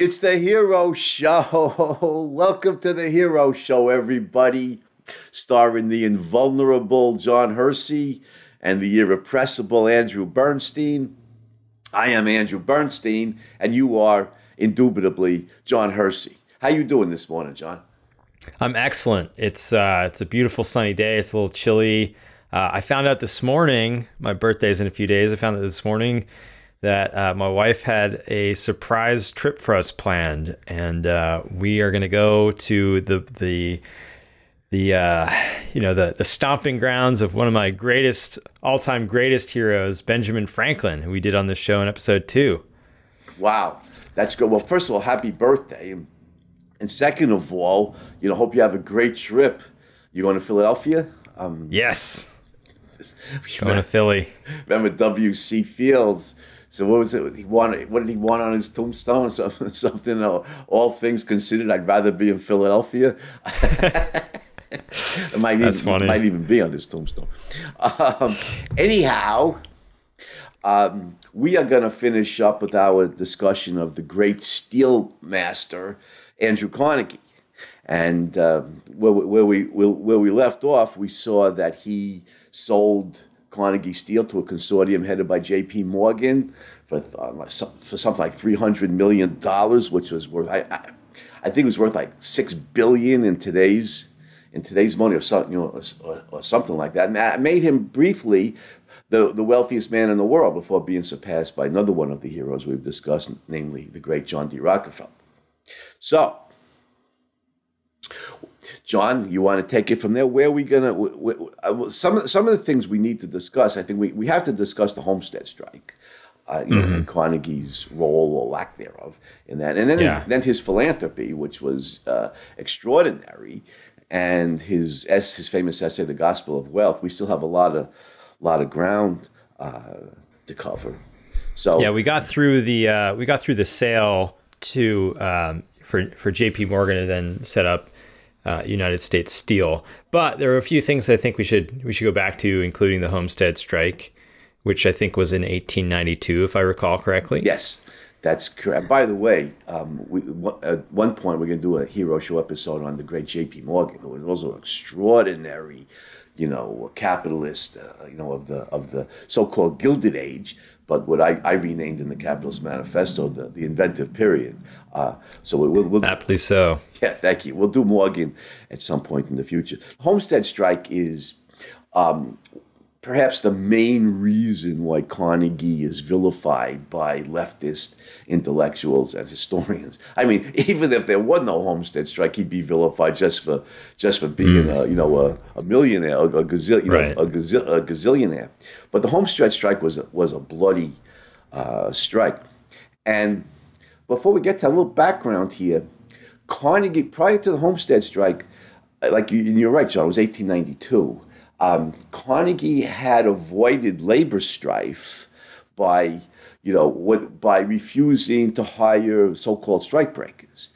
It's the Hero Show. Welcome to the Hero Show, everybody. Starring the invulnerable Jon Hersey and the irrepressible Andrew Bernstein. I am Andrew Bernstein, and you are indubitably Jon Hersey. How you doing this morning, Jon? I'm excellent. It's uh, it's a beautiful sunny day. It's a little chilly. Uh, I found out this morning. My birthday's in a few days. I found out this morning that uh, my wife had a surprise trip for us planned, and uh, we are going to go to the the the uh, you know the the stomping grounds of one of my greatest all time greatest heroes, Benjamin Franklin, who we did on this show in episode two. Wow, that's good. Well, first of all, happy birthday, and second of all, you know, hope you have a great trip. You going to Philadelphia? Um, yes. Going to Philly. Remember W.C. Fields? So what was it? He wanted. What did he want on his tombstone? Something. Something. Uh, all things considered, I'd rather be in Philadelphia. it might That's even, funny. Might even be on his tombstone. Um, anyhow, um, we are going to finish up with our discussion of the great steel master Andrew Carnegie, and uh, where, where we where we left off, we saw that he sold Carnegie Steel to a consortium headed by J.P. Morgan for uh, for something like three hundred million dollars, which was worth I, I, I think it was worth like six billion in today's in today's money or something you know or, or something like that. And that made him briefly the, the wealthiest man in the world before being surpassed by another one of the heroes we've discussed, namely the great John D. Rockefeller. So Jon, you want to take it from there? Where are we going to? Uh, some of some of the things we need to discuss. I think we, we have to discuss the Homestead strike, uh, you mm-hmm. know, Carnegie's role or lack thereof in that, and then yeah. then his philanthropy, which was uh, extraordinary, and his his famous essay, "The Gospel of Wealth." We still have a lot of lot of ground uh, to cover. So yeah, we got through the uh, we got through the sale to um, for for J.P. Morgan, and then set up uh, United States Steel. But there are a few things I think we should we should go back to, including the Homestead Strike, which I think was in 1892, if I recall correctly. Yes, that's correct. By the way, um, we, at one point we're going to do a hero show episode on the great J.P. Morgan, who was also an extraordinary, you know, capitalist, uh, you know, of the of the so-called Gilded Age but what I, I renamed in the Capitalist Manifesto the, the inventive period. Uh, so we'll, we'll aptly so. Yeah, thank you. We'll do Morgan at some point in the future. Homestead strike is um, perhaps the main reason why Carnegie is vilified by leftist intellectuals and historians. I mean, even if there was no Homestead strike, he'd be vilified just for just for being mm. a you know a, a millionaire, a, a, gazil, you right. a, gazil, a, gazillionaire. But the Homestead strike was a, was a bloody uh, strike. And before we get to a little background here, Carnegie prior to the Homestead strike, like you, you're right, Jon, it was 1892 um, Carnegie had avoided labor strife by, you know, what, by refusing to hire so-called strikebreakers,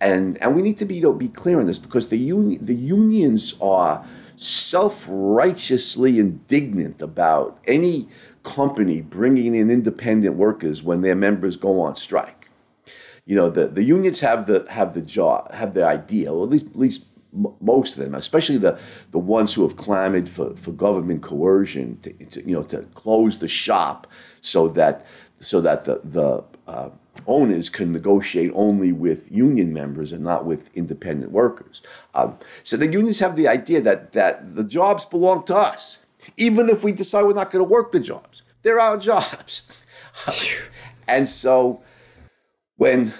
and and we need to be you know, be clear on this because the union the unions are self-righteously indignant about any company bringing in independent workers when their members go on strike. You know, the, the unions have the have the job have the idea, or at least at least most of them, especially the, the ones who have clamored for, for government coercion to, to you know to close the shop so that so that the the uh, owners can negotiate only with union members and not with independent workers. Um, so the unions have the idea that that the jobs belong to us, even if we decide we're not going to work the jobs. They're our jobs, and so when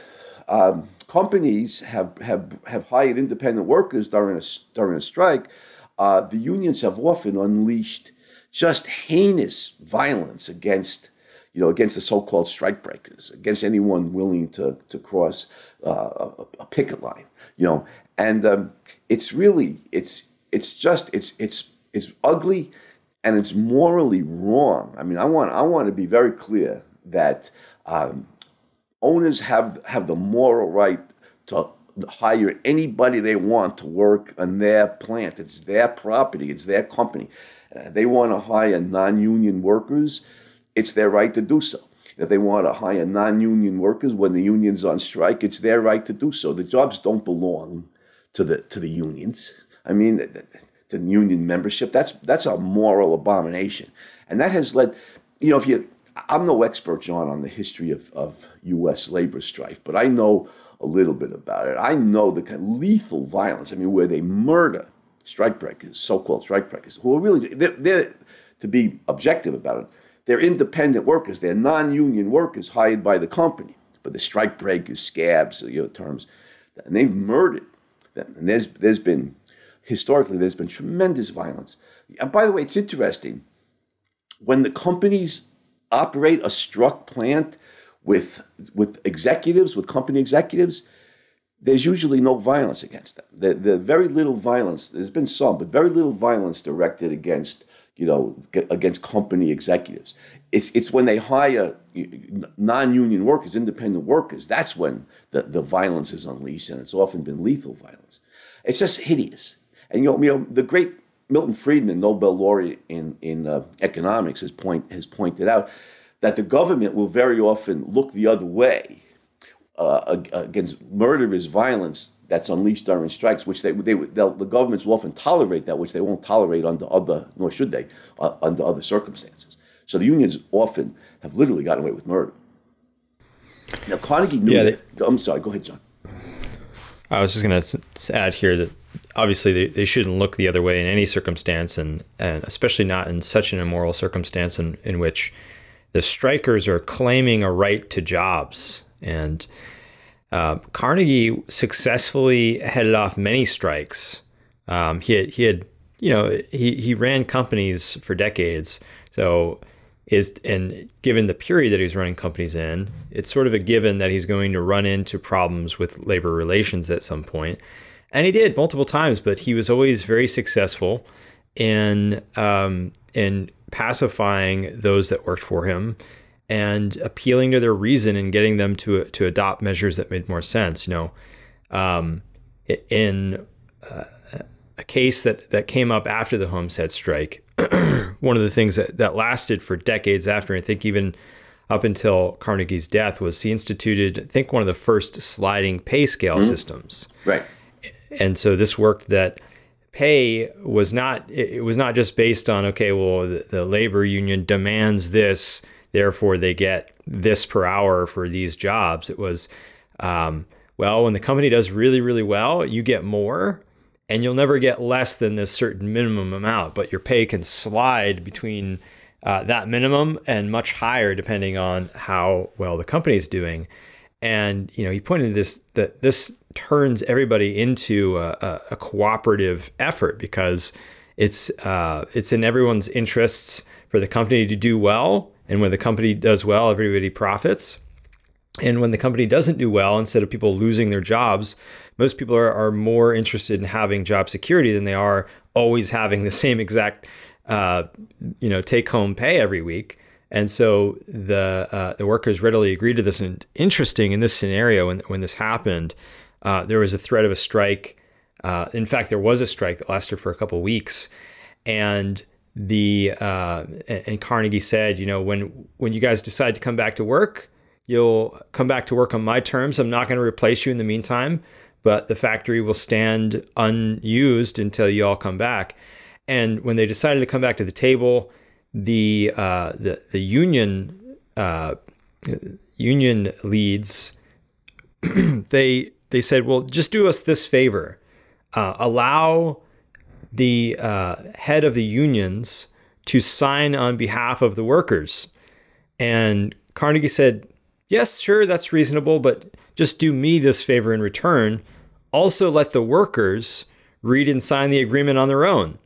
um, companies have, have, have hired independent workers during a, during a strike, uh, the unions have often unleashed just heinous violence against, you know, against the so-called strikebreakers, against anyone willing to, to cross uh, a, a, picket line, you know. And um, it's really, it's, it's just, it's, it's, it's ugly and it's morally wrong. I mean, I want, I want to be very clear that um, owners have have the moral right to hire anybody they want to work on their plant. It's their property. It's their company. Uh, they want to hire non-union workers. It's their right to do so. If they want to hire non-union workers when the union's on strike, it's their right to do so. The jobs don't belong to the to the unions. I mean, the union membership. That's that's a moral abomination, and that has led. You know, if you, I'm no expert, Jon, on the history of, of U.S. labor strife, but I know a little bit about it. I know the kind of lethal violence. I mean, where they murder strikebreakers, so-called strikebreakers, who are really they're, they're to be objective about it. They're independent workers. They're non-union workers hired by the company, but the strikebreakers, scabs, you know, terms, and they've murdered them. And there's there's been historically there's been tremendous violence. And by the way, it's interesting when the companies operate a struck plant with with executives, with company executives, there's usually no violence against them. The, the very little violence, there's been some, but very little violence directed against, you know, against company executives. It's, it's when they hire non-union workers, independent workers, that's when the, the violence is unleashed, and it's often been lethal violence. It's just hideous. And you know, you know the great Milton Friedman, Nobel laureate in in uh, economics, has point has pointed out that the government will very often look the other way uh, against murderous violence that's unleashed during strikes, which they, they the governments will often tolerate that, which they won't tolerate under other, nor should they, uh, under other circumstances. So the unions often have literally gotten away with murder. Now Carnegie knew. Yeah, they, I'm sorry. Go ahead, Jon. I was just going to add here that obviously they, they shouldn't look the other way in any circumstance, and and especially not in such an immoral circumstance in, in which the strikers are claiming a right to jobs and uh, Carnegie successfully headed off many strikes. Um, he had, he had, you know, he, he ran companies for decades. So is and given the period that he's running companies in, it's sort of a given that he's going to run into problems with labor relations at some point. And he did multiple times, but he was always very successful in um, in pacifying those that worked for him and appealing to their reason and getting them to to adopt measures that made more sense. You know, um, in uh, a case that that came up after the Homestead strike, one of the things that that lasted for decades after, I think even up until Carnegie's death, was he instituted, I think, one of the first sliding pay scale mm-hmm. systems. Right. And so this worked that pay was not it was not just based on okay well the, the labor union demands this therefore they get this per hour for these jobs. It was, um, well, when the company does really, really well, you get more and you'll never get less than this certain minimum amount, but your pay can slide between uh, that minimum and much higher depending on how well the company is doing. And you know, he pointed this that this turns everybody into a, a, cooperative effort because it's uh, it's in everyone's interests for the company to do well and when the company does well, everybody profits. And when the company doesn't do well, instead of people losing their jobs, most people are, are more interested in having job security than they are always having the same exact, uh, you know, take home pay every week. And so the uh, the workers readily agreed to this. And interesting in this scenario, when when this happened, uh, there was a threat of a strike. Uh, in fact, there was a strike that lasted for a couple weeks, and the uh, and Carnegie said, you know, when when you guys decide to come back to work, you'll come back to work on my terms. I'm not going to replace you in the meantime, but the factory will stand unused until you all come back. And when they decided to come back to the table, the uh, the the union uh, union leads they they said, well, just do us this favor, uh, allow the uh, head of the unions to sign on behalf of the workers. And Carnegie said, Yes, sure, that's reasonable, but just do me this favor in return. Also, let the workers read and sign the agreement on their own.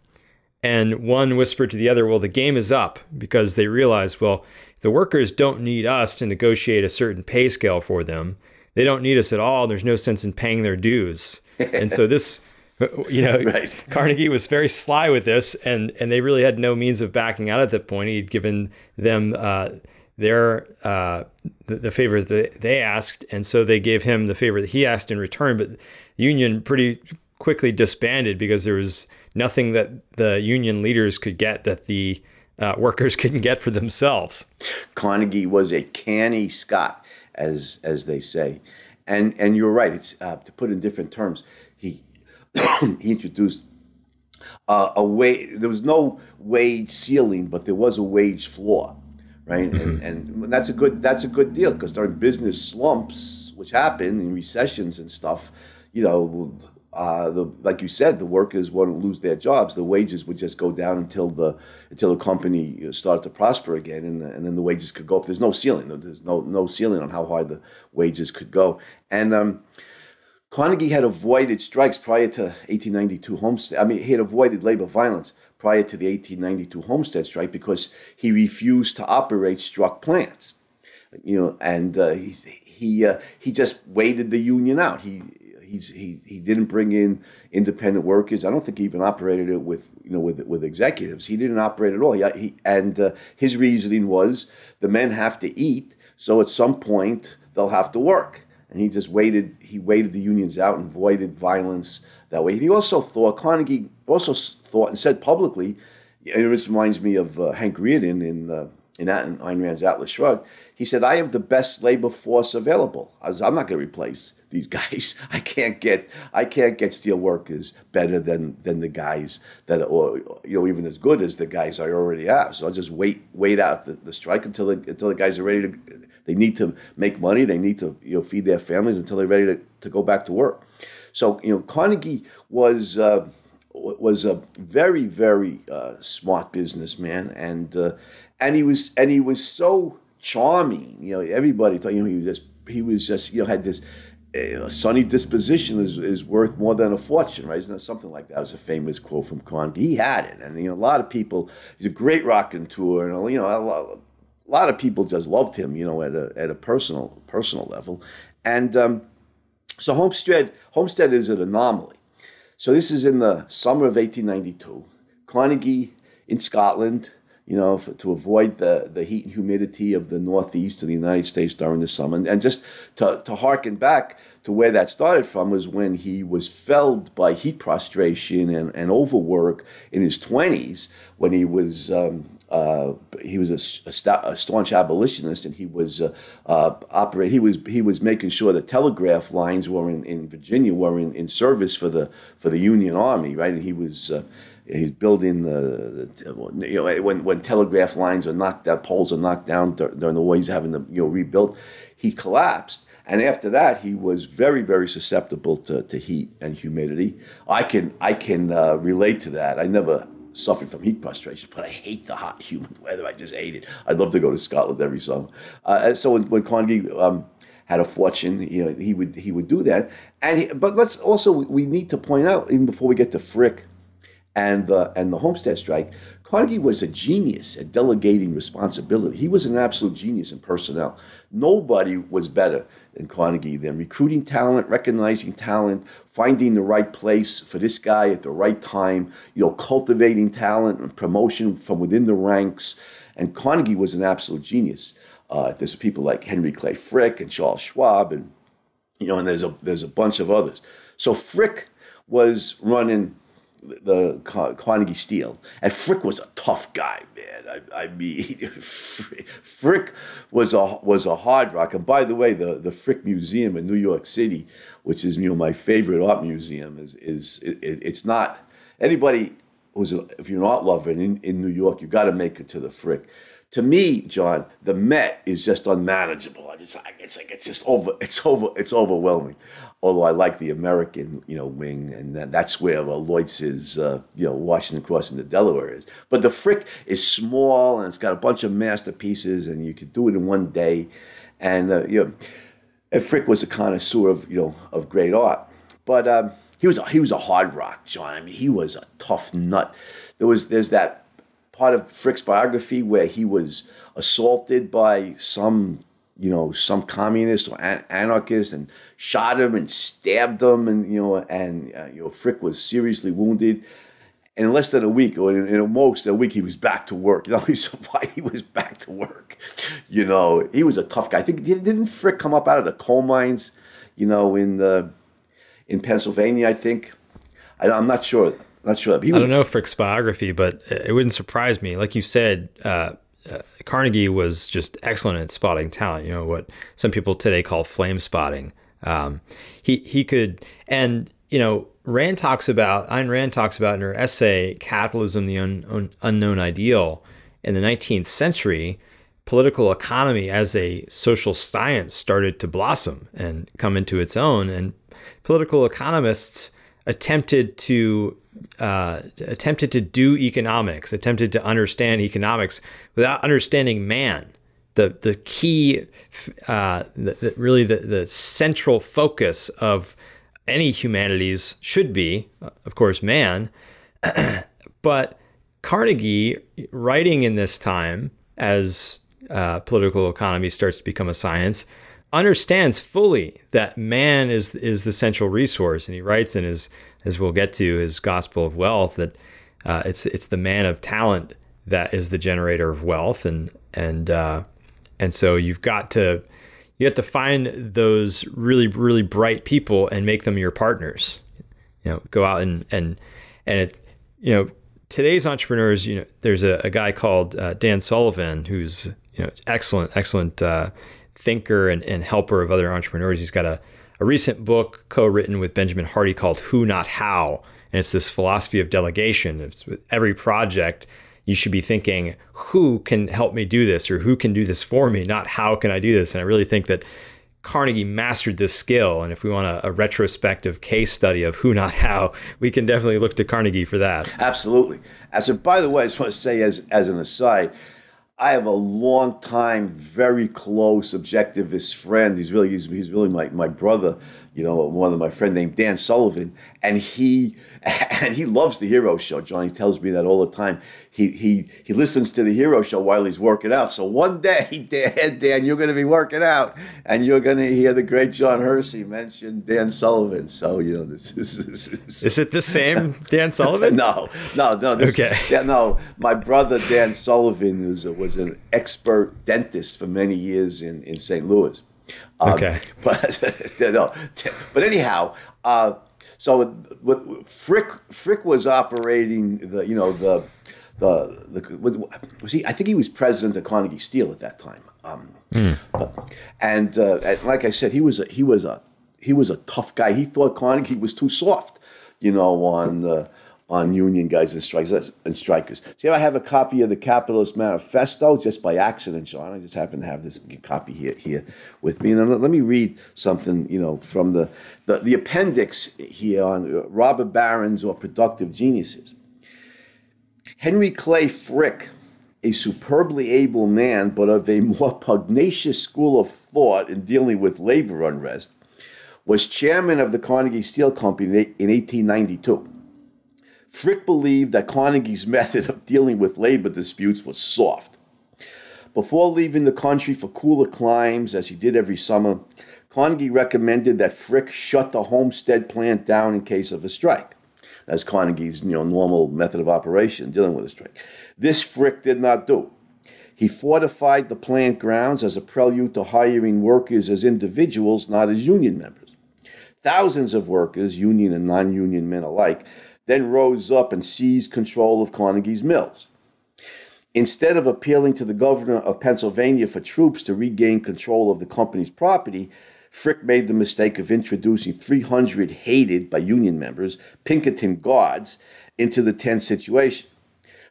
And one whispered to the other, Well, the game is up because they realized, well, the workers don't need us to negotiate a certain pay scale for them. They don't need us at all. There's no sense in paying their dues. and so this you know, right. Carnegie was very sly with this, and and they really had no means of backing out at that point. He'd given them uh, their uh, the, the, favor that they asked, and so they gave him the favor that he asked in return. But the union pretty quickly disbanded because there was nothing that the union leaders could get that the uh, workers couldn't get for themselves. Carnegie was a canny Scot, as as they say, and and you're right. It's uh, to put in different terms. He he introduced uh, a way. There was no wage ceiling, but there was a wage floor, right? Mm-hmm. And, and that's a good that's a good deal because during business slumps, which happen in recessions and stuff, you know, uh, the, like you said, the workers wouldn't lose their jobs. The wages would just go down until the until the company started to prosper again, and, and then the wages could go up. There's no ceiling. There's no no ceiling on how high the wages could go. And um, Carnegie had avoided strikes prior to 1892 Homestead. I mean, he had avoided labor violence prior to the 1892 Homestead strike because he refused to operate struck plants. You know, and uh, he he uh, he just waited the union out. He he's, he he didn't bring in independent workers. I don't think he even operated it with you know with with executives. He didn't operate at all. He, he and uh, his reasoning was the men have to eat, so at some point they'll have to work and he just waited. He waited the unions out and avoided violence that way. He also thought Carnegie also thought and said publicly. it reminds me of uh, Hank Rearden in uh, in Ayn Rand's Atlas Shrugged. He said, "I have the best labor force available. I am not going to replace these guys. I can't get I can't get steel workers better than than the guys that or you know even as good as the guys I already have. So I'll just wait wait out the, the strike until the, until the guys are ready to they need to make money. They need to you know feed their families until they're ready to, to go back to work. So you know Carnegie was uh, was a very very uh, smart businessman, and uh, and he was and he was so charming. You know everybody thought you know he was just he was just you know had this a sunny disposition is, is worth more than a fortune, right? Isn't it something like that? It was a famous quote from Carnegie. He had it, and you know, a lot of people. He's a great tour, and you know, a lot, a lot of people just loved him, you know, at a at a personal personal level, and um, so Homestead Homestead is an anomaly. So this is in the summer of 1892. Carnegie in Scotland, you know, for, to avoid the, the heat and humidity of the northeast of the United States during the summer. And, and just to, to harken back to where that started from was when he was felled by heat prostration and, and overwork in his 20s when he was um, uh, he was a, a, a, staunch abolitionist, and he was uh, uh, operate. He was he was making sure the telegraph lines were in, in Virginia were in, in service for the for the Union Army, right? And he was uh, he's building the, the, you know when when telegraph lines are knocked down, poles are knocked down during the war. He's having them you know rebuilt. He collapsed. And after that, he was very, very susceptible to, to heat and humidity. I can I can uh, relate to that. I never suffered from heat prostration, but I hate the hot, humid weather. I just hate it. I'd love to go to Scotland every summer. Uh, so when, when Carnegie um, had a fortune, you know, he would he would do that. And he, but let's also we need to point out even before we get to Frick and the and the Homestead strike, Carnegie was a genius at delegating responsibility. He was an absolute genius in personnel. Nobody was better than Carnegie than recruiting talent, recognizing talent, finding the right place for this guy at the right time, you know, cultivating talent and promotion from within the ranks. And Carnegie was an absolute genius. Uh, there's people like Henry Clay Frick and Charles Schwab, and you know, and there's a there's a bunch of others. So Frick was running the Carnegie Steel, and Frick was a tough guy. I, I mean, Frick was a was a hard rock. And by the way, the the Frick Museum in New York City, which is you know my favorite art museum, is is it, it's not anybody who's a, if you're an art lover in in New York, you got to make it to the Frick to me, Jon, the Met is just unmanageable. I just, it's like it's just over, it's over, it's overwhelming. Although I like the American, you know, wing, and that, that's where uh, Leutze's is, uh, you know, Washington Crossing the Delaware is. But the Frick is small and it's got a bunch of masterpieces, and you could do it in one day. And uh, you know, and Frick was a connoisseur of, you know, of great art. But um, he was a, he was a hard rock, Jon. I mean, he was a tough nut. There was there's that part of Frick's biography where he was assaulted by some, you know, some communist or an- anarchist and shot him and stabbed him, and you know, and uh, you know, Frick was seriously wounded. And in less than a week, or in, in most a week, he was back to work. You know, he survived. He was back to work. You know, he was a tough guy. I think didn't Frick come up out of the coal mines? You know, in the in Pennsylvania, I think. I, I'm not sure Not sure. I don't know Frick's biography, but it wouldn't surprise me. Like you said, uh, uh, Carnegie was just excellent at spotting talent. You know what some people today call flame spotting. Um, he he could, and you know, Rand talks about Ayn Rand talks about in her essay "Capitalism: The Un, Un, Unknown Ideal." In the 19th century, political economy as a social science started to blossom and come into its own, and political economists attempted to uh, attempted to do economics, attempted to understand economics without understanding man. The the key, uh, the, the, really the, the central focus of any humanities should be, of course, man. but Carnegie, writing in this time as uh, political economy starts to become a science, understands fully that man is is the central resource, and he writes in his, as we'll get to, his Gospel of Wealth that uh, it's it's the man of talent that is the generator of wealth, and and uh, and so you've got to you have to find those really really bright people and make them your partners. You know, go out and and and it you know today's entrepreneurs. You know, there's a, a guy called uh, Dan Sullivan who's you know excellent excellent uh, thinker and, and helper of other entrepreneurs. He's got a, a recent book co-written with Benjamin Hardy called Who Not How. And it's this philosophy of delegation. It's with every project, you should be thinking, who can help me do this or who can do this for me, not how can I do this. And I really think that Carnegie mastered this skill. And if we want a, a, retrospective case study of who, not how, we can definitely look to Carnegie for that. Absolutely. As a, by the way, I just want to say, as, as an aside, I have a long time, very close objectivist friend. He's really he's, he's really my, my brother, you know, one of my friend named Dan Sullivan, and he and he loves the Hero Show. Johnny tells me that all the time. He he he listens to the Hero Show while he's working out. So one day, Dan, Dan you're going to be working out, and you're going to hear the great Jon Hersey mention Dan Sullivan. So you know this is. This, is, is it the same Dan Sullivan? no, no, no. This, okay. Yeah, no. My brother Dan Sullivan was was an expert dentist for many years in in St. Louis. Um, okay. But no, but anyhow, uh, so what, Frick Frick was operating the you know the the, the was he? I think he was president of Carnegie Steel at that time. Um, mm. but, and, uh, and like I said, he was a, he was a he was a tough guy. He thought Carnegie was too soft, you know, on the on union guys and strikers and strikers. See, I have a copy of the Capitalist Manifesto just by accident, Jon. I just happen to have this copy here here with me. And let me read something, you know, from the the, the appendix here on uh, Robber Barons or Productive Geniuses. Henry Clay Frick, a superbly able man, but of a more pugnacious school of thought in dealing with labor unrest, was chairman of the Carnegie Steel Company in 1892. Frick believed that Carnegie's method of dealing with labor disputes was soft. Before leaving the country for cooler climes, as he did every summer, Carnegie recommended that Frick shut the Homestead plant down in case of a strike. That's Carnegie's you know, normal method of operation, dealing with a strike. This Frick did not do. He fortified the plant grounds as a prelude to hiring workers as individuals, not as union members. Thousands of workers, union and non union men alike, then rose up and seized control of Carnegie's mills. Instead of appealing to the governor of Pennsylvania for troops to regain control of the company's property, Frick made the mistake of introducing 300 hated by Union members, Pinkerton guards, into the tense situation.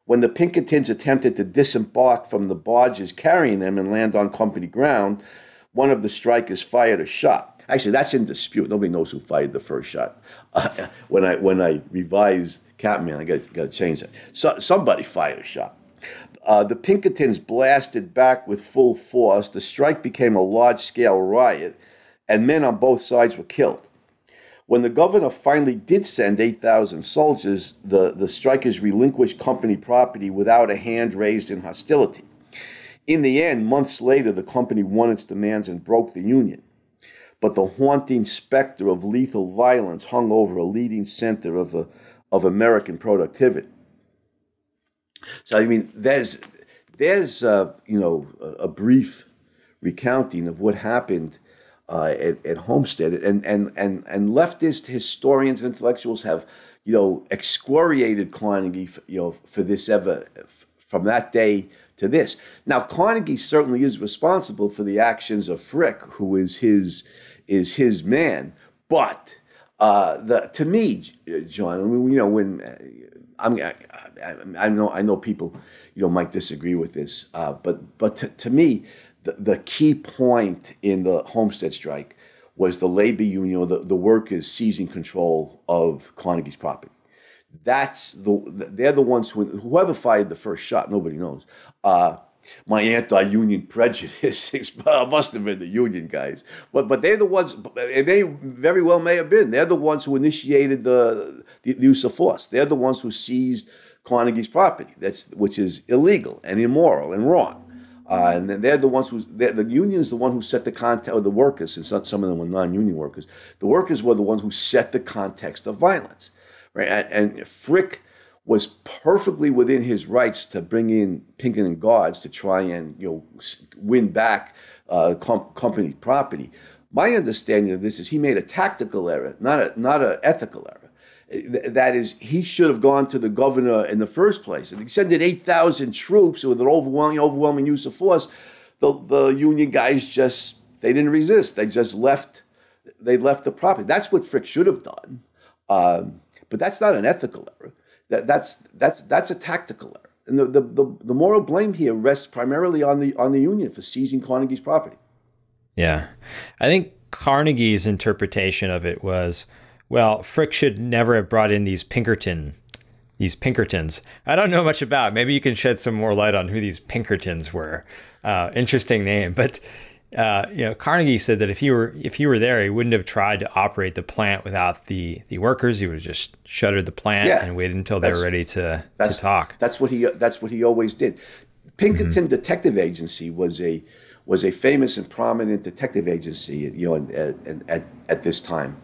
When the Pinkertons attempted to disembark from the barges carrying them and land on company ground, one of the strikers fired a shot. Actually, that's in dispute. Nobody knows who fired the first shot. Uh, when I when I revised Catman, I got got to change that. So, somebody fired a shot. Uh, the Pinkertons blasted back with full force. The strike became a large scale riot, and men on both sides were killed. When the governor finally did send 8,000 soldiers, the, the strikers relinquished company property without a hand raised in hostility. In the end, months later, the company won its demands and broke the union but the haunting specter of lethal violence hung over a leading center of, a, of American productivity. So, I mean, there's, there's uh, you know, a, a, brief recounting of what happened uh, at, at Homestead, and and and and leftist historians and intellectuals have you know excoriated Carnegie, you know, for this ever from that day to this. Now Carnegie certainly is responsible for the actions of Frick, who is his is his man, but uh, the to me, Jon, you know when. Uh, I'm, I, I, know I know people, you know, might disagree with this, uh, but but to, to me, the, the key point in the Homestead strike was the labor union, the, the workers seizing control of Carnegie's property. That's the they're the ones who whoever fired the first shot, nobody knows. Uh, my anti-union prejudice must have been the union guys, but but they're the ones. They very well may have been. They're the ones who initiated the, the use of force. They're the ones who seized Carnegie's property. That's which is illegal and immoral and wrong. Uh, and they're the ones who the union is the one who set the context, or the workers, and some, some of them were non-union workers. The workers were the ones who set the context of violence, right? And, and Frick was perfectly within his rights to bring in Pinkerton guards to try and you know win back uh, com- company property. My understanding of this is he made a tactical error, not a not an ethical error that is, he should have gone to the governor in the first place. And he sent in 8,000 troops with an overwhelming, overwhelming use of force. The, the union guys just, they didn't resist. They just left, they left the property. That's what Frick should have done. Um, but that's not an ethical error. That, that's, that's, that's a tactical error. And the, the, the, the moral blame here rests primarily on the, on the union for seizing Carnegie's property. Yeah. I think Carnegie's interpretation of it was – well, Frick should never have brought in these Pinkerton, these Pinkertons. I don't know much about. Maybe you can shed some more light on who these Pinkertons were. Uh, interesting name, but uh, you know, Carnegie said that if he were if he were there, he wouldn't have tried to operate the plant without the the workers. He would have just shuttered the plant yeah, and waited until they were ready to to talk. That's what he that's what he always did. Pinkerton mm-hmm. Detective Agency was a was a famous and prominent detective agency, you know, at, at, at this time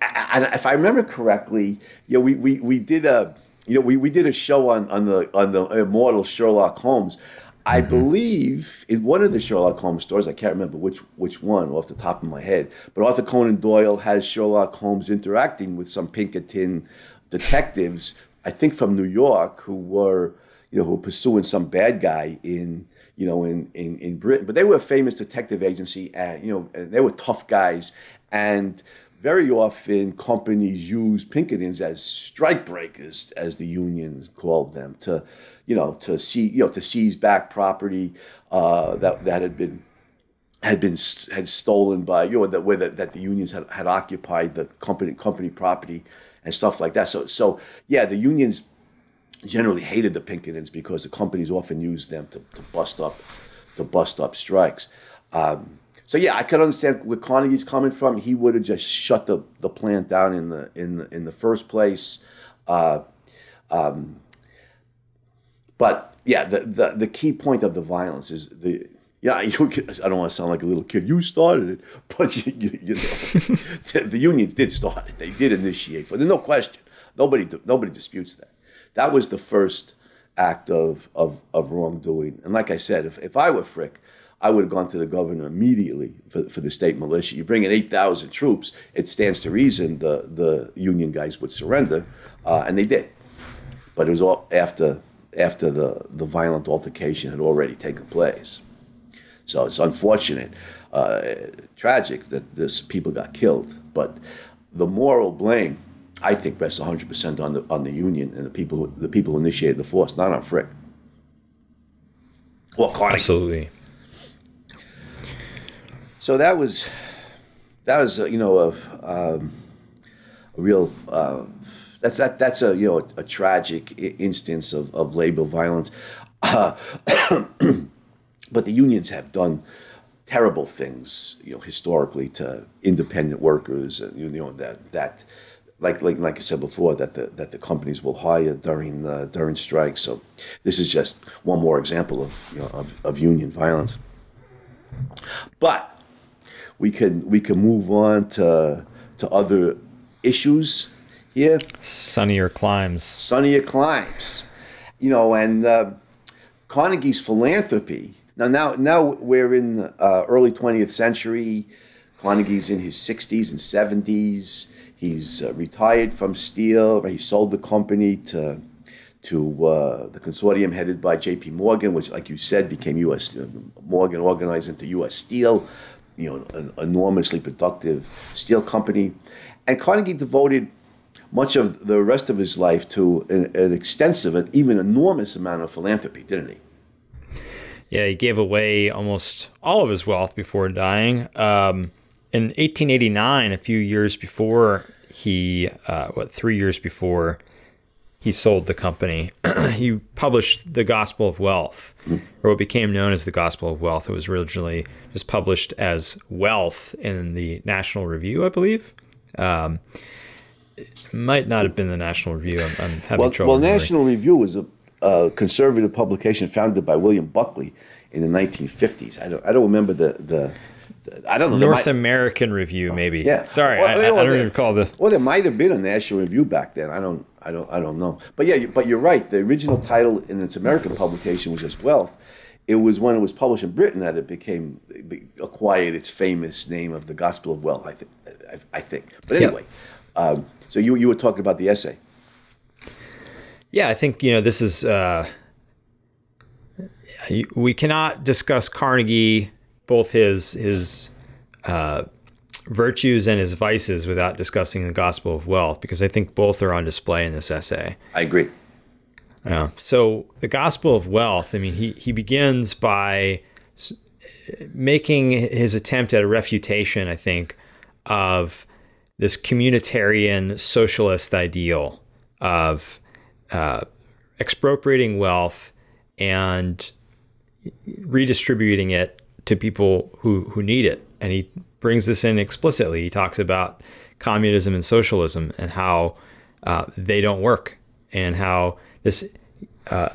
and if I remember correctly, you know, we, we, we did a you know we, we did a show on, on the on the immortal Sherlock Holmes. I mm-hmm. believe in one of the Sherlock Holmes stories, I can't remember which which one off the top of my head, but Arthur Conan Doyle has Sherlock Holmes interacting with some Pinkerton detectives, I think from New York, who were you know who were pursuing some bad guy in you know in in, in Britain. But they were a famous detective agency, and you know they were tough guys, and very often companies use Pinkertons as strike breakers, as the unions called them, to, you know, to see, you know, to seize back property uh, that that had been had been had stolen by you know that way that, that the unions had, had occupied the company company property and stuff like that. So so yeah, the unions generally hated the Pinkertons because the companies often used them to, to bust up to bust up strikes. Um, so yeah, I could understand where Carnegie's coming from. He would have just shut the, the plant down in the in the, in the first place. Uh, um, but yeah, the, the the key point of the violence is the yeah. You, I don't want to sound like a little kid. You started it, but you, you, you know, the, the, unions did start it. They did initiate. For there's no question. Nobody nobody disputes that. That was the first act of of, of wrongdoing. And like I said, if, if I were Frick, I would have gone to the governor immediately for, for the state militia. You bring in 8,000 troops, it stands to reason the, the Union guys would surrender, uh, and they did. But it was all after, after the, the violent altercation had already taken place. So it's unfortunate, uh, tragic that this people got killed. But the moral blame, I think, rests 100% on the, on the Union and the people, who, the people who initiated the force, not on Frick. Well, Carnegie. Absolutely so that was that was you know a, um, a real uh, that's that that's a you know a, a tragic instance of, of labor violence, uh, but the unions have done terrible things you know historically to independent workers and you know that that like like like I said before that the that the companies will hire during uh, during strikes. So this is just one more example of you know of, of union violence. But we can we can move on to to other issues here. Sunnier climes. Sunnier climes. You know, and uh, Carnegie's philanthropy. Now, now, now we're in uh, early 20th century. Carnegie's in his 60s and 70s. He's uh, retired from steel. He sold the company to to uh, the consortium headed by J.P. Morgan, which, like you said, became U.S. Uh, Morgan organized into U.S. Steel, you know, an enormously productive steel company. And Carnegie devoted much of the rest of his life to an, an extensive, and even enormous amount of philanthropy, didn't he? Yeah, he gave away almost all of his wealth before dying. Um, in 1889, a few years before he, uh, what, three years before he sold the company, he published The Gospel of Wealth, or what became known as The Gospel of Wealth. It was originally just published as Wealth in the National Review, I believe. Um, it might not have been the National Review. I'm, I'm having well, trouble. Well, National Review was a, a, conservative publication founded by William Buckley in the 1950s. I don't, I don't remember the, the I don't know. North might, American Review, maybe. Yeah. Sorry, well, I, well, I, don't even recall the. Well, there might have been a National Review back then. I don't. I don't. I don't know. But yeah, but you're right. The original title in its American publication was just Wealth. It was when it was published in Britain that it became acquired its famous name of the Gospel of Wealth. I think. I, think. But anyway, um, so you you were talking about the essay. Yeah, I think you know this is. Uh, we cannot discuss Carnegie both his his uh, virtues and his vices without discussing the gospel of wealth because I think both are on display in this essay. I agree. Yeah. So the gospel of wealth. I mean, he he begins by making his attempt at a refutation. I think of this communitarian socialist ideal of uh, expropriating wealth and redistributing it to people who, who need it. And he brings this in explicitly. He talks about communism and socialism and how uh, they don't work and how this uh,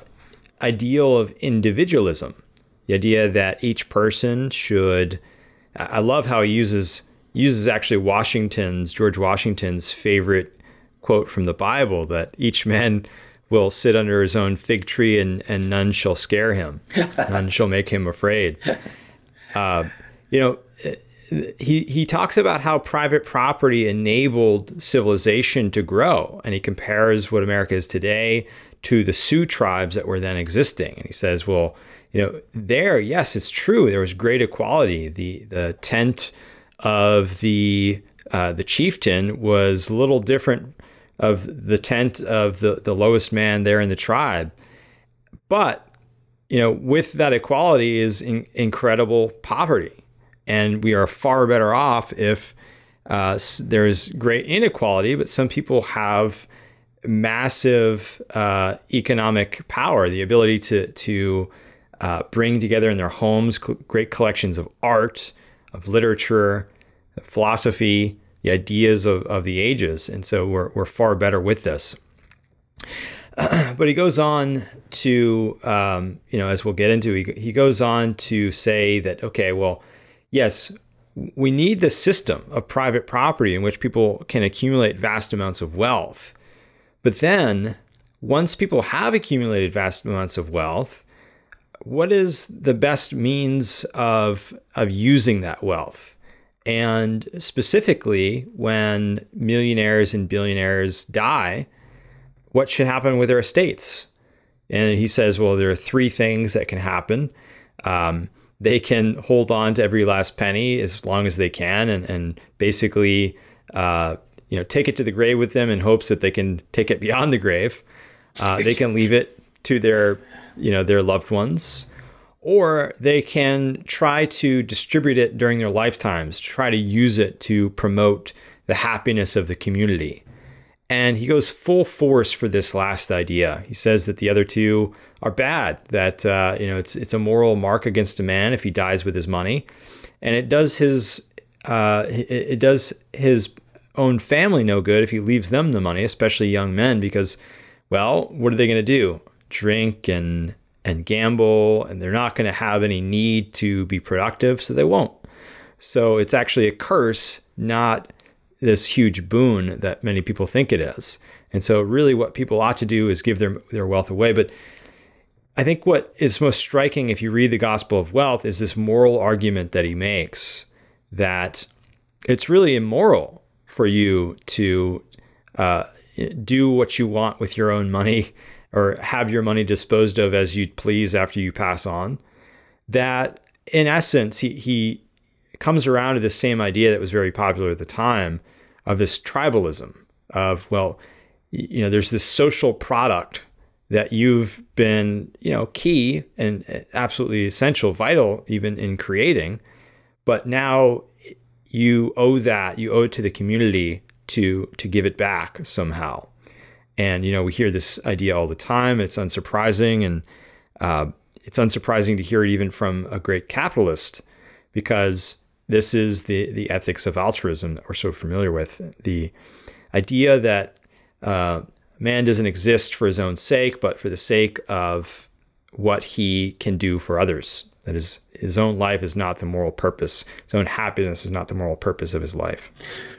ideal of individualism, the idea that each person should, I love how he uses uses actually Washington's George Washington's favorite quote from the Bible that each man will sit under his own fig tree and, and none shall scare him, none shall make him afraid. Uh, you know, he he talks about how private property enabled civilization to grow, and he compares what America is today to the Sioux tribes that were then existing. And he says, well, you know, there, yes, it's true. There was great equality. The the tent of the uh, the chieftain was a little different of the tent of the the lowest man there in the tribe, but you know, with that equality is in, incredible poverty. And we are far better off if uh, there's great inequality, but some people have massive uh, economic power, the ability to, to uh, bring together in their homes great collections of art, of literature, philosophy, the ideas of, of the ages. And so we're, we're far better with this. but he goes on to, um, you know, as we'll get into, he, he goes on to say that, okay, well, yes, we need the system of private property in which people can accumulate vast amounts of wealth. But then, once people have accumulated vast amounts of wealth, what is the best means of, of using that wealth? And specifically, when millionaires and billionaires die, what should happen with their estates. And he says, well, there are three things that can happen. Um, they can hold on to every last penny as long as they can, and, and basically, uh, you know, take it to the grave with them in hopes that they can take it beyond the grave. Uh, they can leave it to their, you know, their loved ones, or they can try to distribute it during their lifetimes, try to use it to promote the happiness of the community. And he goes full force for this last idea. He says that the other two are bad. That uh, you know it's it's a moral mark against a man if he dies with his money, and it does his uh, it, does his own family no good if he leaves them the money, especially young men, because well, what are they going to do? Drink and and gamble, and they're not going to have any need to be productive, so they won't. So it's actually a curse, not this huge boon that many people think it is. And so, really, what people ought to do is give their, their wealth away. But I think what is most striking if you read the Gospel of Wealth is this moral argument that he makes that it's really immoral for you to uh, do what you want with your own money or have your money disposed of as you please after you pass on. That in essence, he, he comes around to the same idea that was very popular at the time of this tribalism of, well, you know, there's this social product that you've been, you know, key and absolutely essential, vital even in creating, but now you owe that, you owe it to the community to to give it back somehow. And you know, we hear this idea all the time. It's unsurprising, and uh, it's unsurprising to hear it even from a great capitalist, because this is the the ethics of altruism that we're so familiar with. The idea that uh, man doesn't exist for his own sake, but for the sake of what he can do for others. That is, his own life is not the moral purpose. His own happiness is not the moral purpose of his life.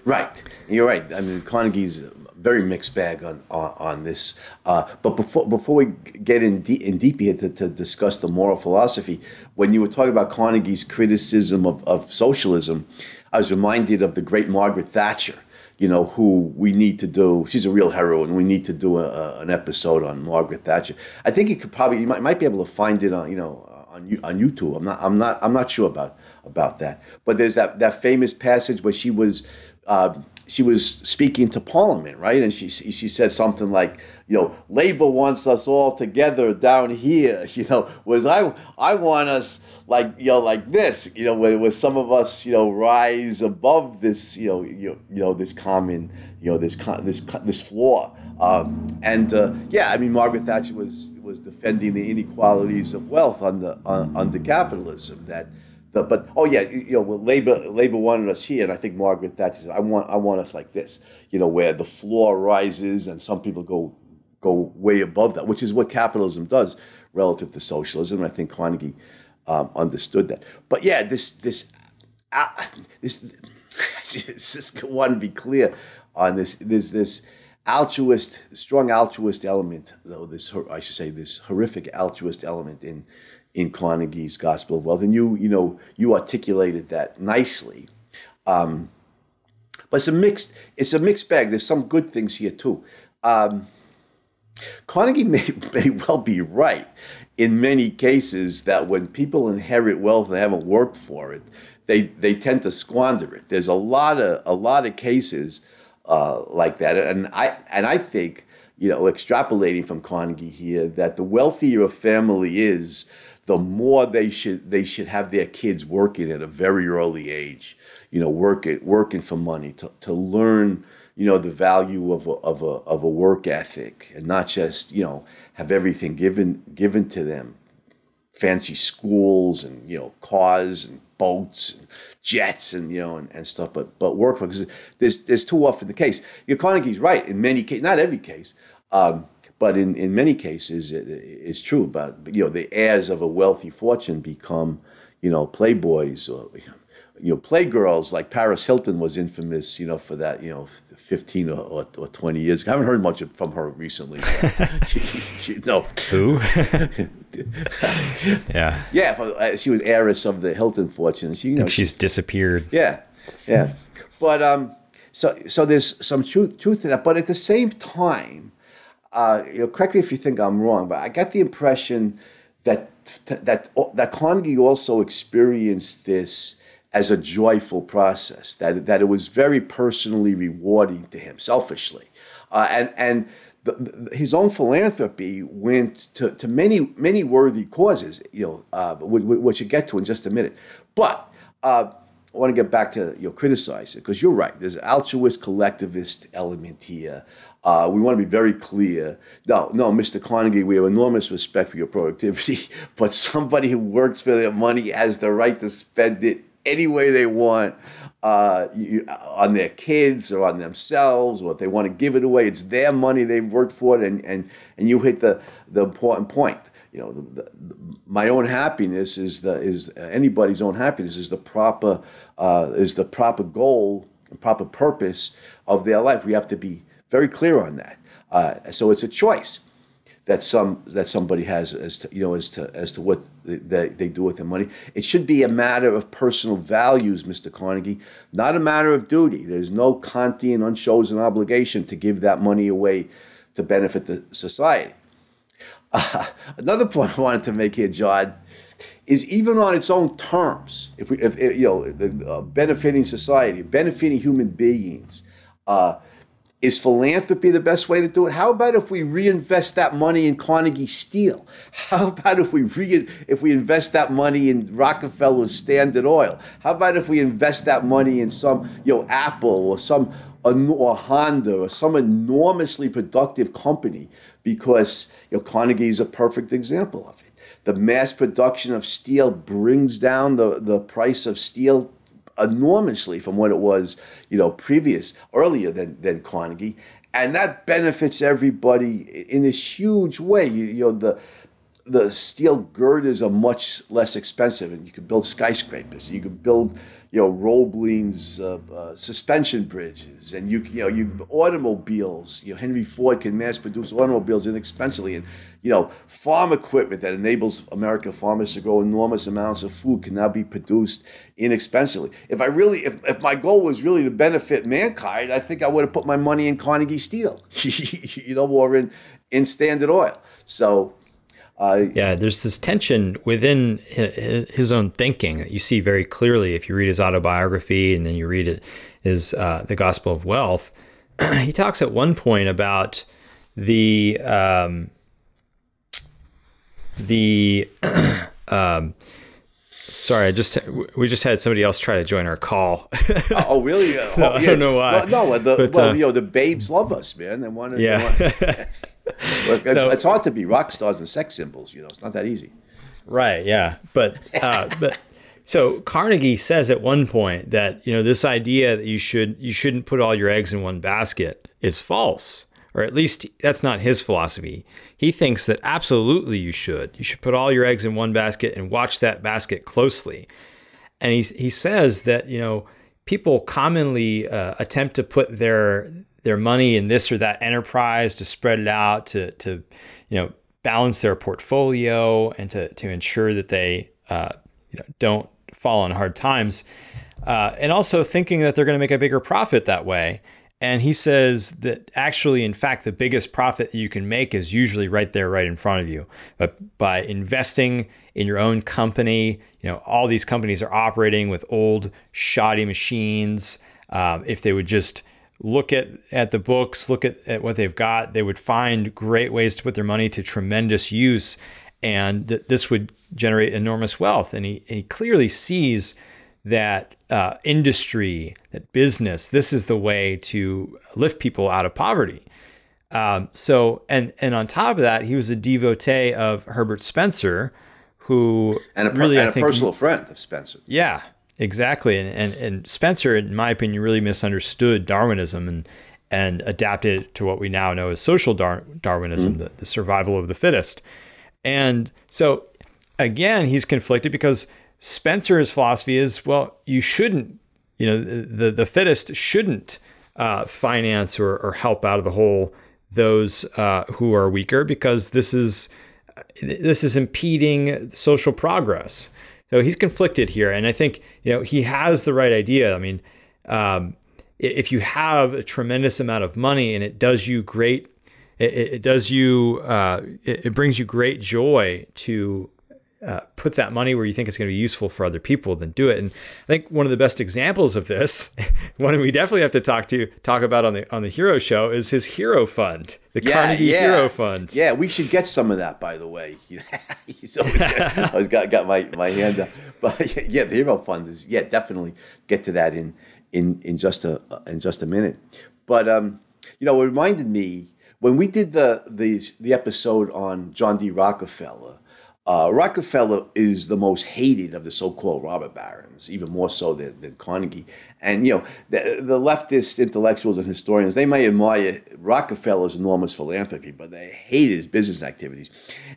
Right. You're right. I mean, Carnegie's very mixed bag on on, on this. Uh, but before before we get in, de- in deep here to, to discuss the moral philosophy, when you were talking about Carnegie's criticism of, of socialism, I was reminded of the great Margaret Thatcher you know, who we need to do. She's a real heroine. We need to do a, a, an episode on Margaret Thatcher. I think you could probably you might, might be able to find it on you know on on YouTube. I'm not I'm not I'm not sure about about that. But there's that that famous passage where she was. Uh, she was speaking to Parliament, right? And she she said something like, you know, Labor wants us all together down here. You know, was I I want us like you know like this you know where, where some of us you know rise above this you know you, you know this common you know this this this flaw um, and uh, yeah I mean Margaret Thatcher was was defending the inequalities of wealth under uh, under capitalism that the, but oh yeah you, you know well, labor labor wanted us here and I think Margaret Thatcher said I want I want us like this you know where the floor rises and some people go go way above that which is what capitalism does relative to socialism I think Carnegie um, understood that. But yeah, this this uh, this just want to be clear on this. There's this altruist, strong altruist element, though this I should say this horrific altruist element in in Carnegie's Gospel of Wealth, and you you know you articulated that nicely. Um, but it's a mixed it's a mixed bag. There's some good things here too. Um, Carnegie may, may well be right in many cases that when people inherit wealth and haven't worked for it, they, they tend to squander it. There's a lot of a lot of cases uh, like that, and I and I think you know extrapolating from Carnegie here that the wealthier a family is, the more they should they should have their kids working at a very early age, you know, working working for money to, to learn you know the value of a, of a of a work ethic and not just you know have everything given given to them. Fancy schools and you know cars and boats and jets and you know and, and stuff but but work because there's there's too often the case. You know, Carnegie's right in many cases not every case um, but in, in many cases it, it's true about you know the heirs of a wealthy fortune become you know playboys or you know, playgirls like Paris Hilton was infamous, you know, for that, you know, 15 or, or, or 20 years. I haven't heard much from her recently. you know. Who? yeah. Yeah, but, uh, she was heiress of the Hilton fortune. She, you know, she's she, disappeared. Yeah, yeah. But um, so so there's some truth truth to that. But at the same time, uh, you know, correct me if you think I'm wrong, but I got the impression that that that Carnegie also experienced this as a joyful process, that, that it was very personally rewarding to him, selfishly. Uh, and and his own philanthropy went to, to many, many worthy causes, you know, uh, which we'll get to in just a minute. But uh, I want to get back to you know, criticize it, because you're right. There's an altruist collectivist element here. Uh, we want to be very clear. No, no, Mr. Carnegie, we have enormous respect for your productivity, but somebody who works for their money has the right to spend it any way they want uh, you, on their kids or on themselves, or if they want to give it away, it's their money they've worked for it, and and and you hit the the important point. You know, the, the, my own happiness is the is anybody's own happiness is the proper uh, is the proper goal, proper purpose of their life. We have to be very clear on that. Uh, so it's a choice. that some that somebody has as to you know as to as to what they, they do with their money. It should be a matter of personal values, Mr. Carnegie, not a matter of duty. There's no Kantian unchosen obligation to give that money away to benefit the society. Uh, another point I wanted to make here, Jon, is even on its own terms, if we, if, you know, uh, benefiting society, benefiting human beings. Uh, is philanthropy the best way to do it? How about if we reinvest that money in Carnegie Steel? How about if we re- if we invest that money in Rockefeller's Standard Oil? How about if we invest that money in some, you know, Apple or some or Honda or some enormously productive company? Because you know, Carnegie is a perfect example of it. The mass production of steel brings down the, the price of steel enormously from what it was, you know, previous earlier than than Carnegie, and that benefits everybody in this huge way. You, you know, the the steel girders are much less expensive, and you can build skyscrapers. You can build, you know, Roebling's uh, uh, suspension bridges, and you you know you automobiles. You know, Henry Ford can mass produce automobiles inexpensively, and you know, farm equipment that enables American farmers to grow enormous amounts of food can now be produced inexpensively. If I really, if, if my goal was really to benefit mankind, I think I would have put my money in Carnegie Steel, you know, or in in Standard Oil. So uh, yeah, there's this tension within his own thinking that you see very clearly if you read his autobiography and then you read it, his uh, the Gospel of Wealth. he talks at one point about the um, the um, sorry, I just we just had somebody else try to join our call. oh, really? so, oh, yeah. I don't know why. Well, no, the, but, well, uh, you know, the babes love us, man. They want to. Yeah. it's, so, it's, hard to be rock stars and sex symbols. You know, it's not that easy. Right. Yeah. But uh, but so Carnegie says at one point that you know this idea that you should you shouldn't put all your eggs in one basket is false, or at least that's not his philosophy. He thinks that absolutely you should. You should put all your eggs in one basket and watch that basket closely. And he he says that you know people commonly uh, attempt to put their their money in this or that enterprise to spread it out to to you know balance their portfolio and to to ensure that they uh, you know don't fall on hard times, uh, and also thinking that they're going to make a bigger profit that way. And he says that actually, in fact, the biggest profit you can make is usually right there, right in front of you. But by investing in your own company, you know, all these companies are operating with old, shoddy machines. Um, if they would just look at, at the books, look at, at what they've got, they would find great ways to put their money to tremendous use. And that this would generate enormous wealth. And he, and he clearly sees that uh, industry, that business, this is the way to lift people out of poverty. Um, so, and and on top of that, he was a devotee of Herbert Spencer, who and a, per- really, and a think, personal friend of Spencer. Yeah, Exactly, and, and and Spencer, in my opinion, really misunderstood Darwinism and and adapted it to what we now know as social Dar- Darwinism, mm-hmm. the, the survival of the fittest. And so, again, he's conflicted because Spencer's philosophy is, well, you shouldn't, you know, the the fittest shouldn't uh, finance or, or help out of the hole those uh, who are weaker because this is this is impeding social progress. So he's conflicted here, and I think you know he has the right idea. I mean, um, if you have a tremendous amount of money and it does you great, it, it does you, uh, it, it, brings you great joy to uh, put that money where you think it's going to be useful for other people, then do it. And I think one of the best examples of this, one we definitely have to talk to talk about on the on the Hero Show, is his Hero Fund, the yeah, Carnegie yeah. Hero Fund. Yeah, we should get some of that. By the way, he's always got, always got, got my my hand up. But yeah, the Hero Fund is yeah definitely get to that in in in just a in just a minute. But um, you know, it reminded me when we did the the the episode on John D. Rockefeller uh, Rockefeller is the most hated of the so-called robber barons, even more so than, than Carnegie. And you know, the, the, leftist intellectuals and historians they may admire Rockefeller's enormous philanthropy, but they hate his business activities.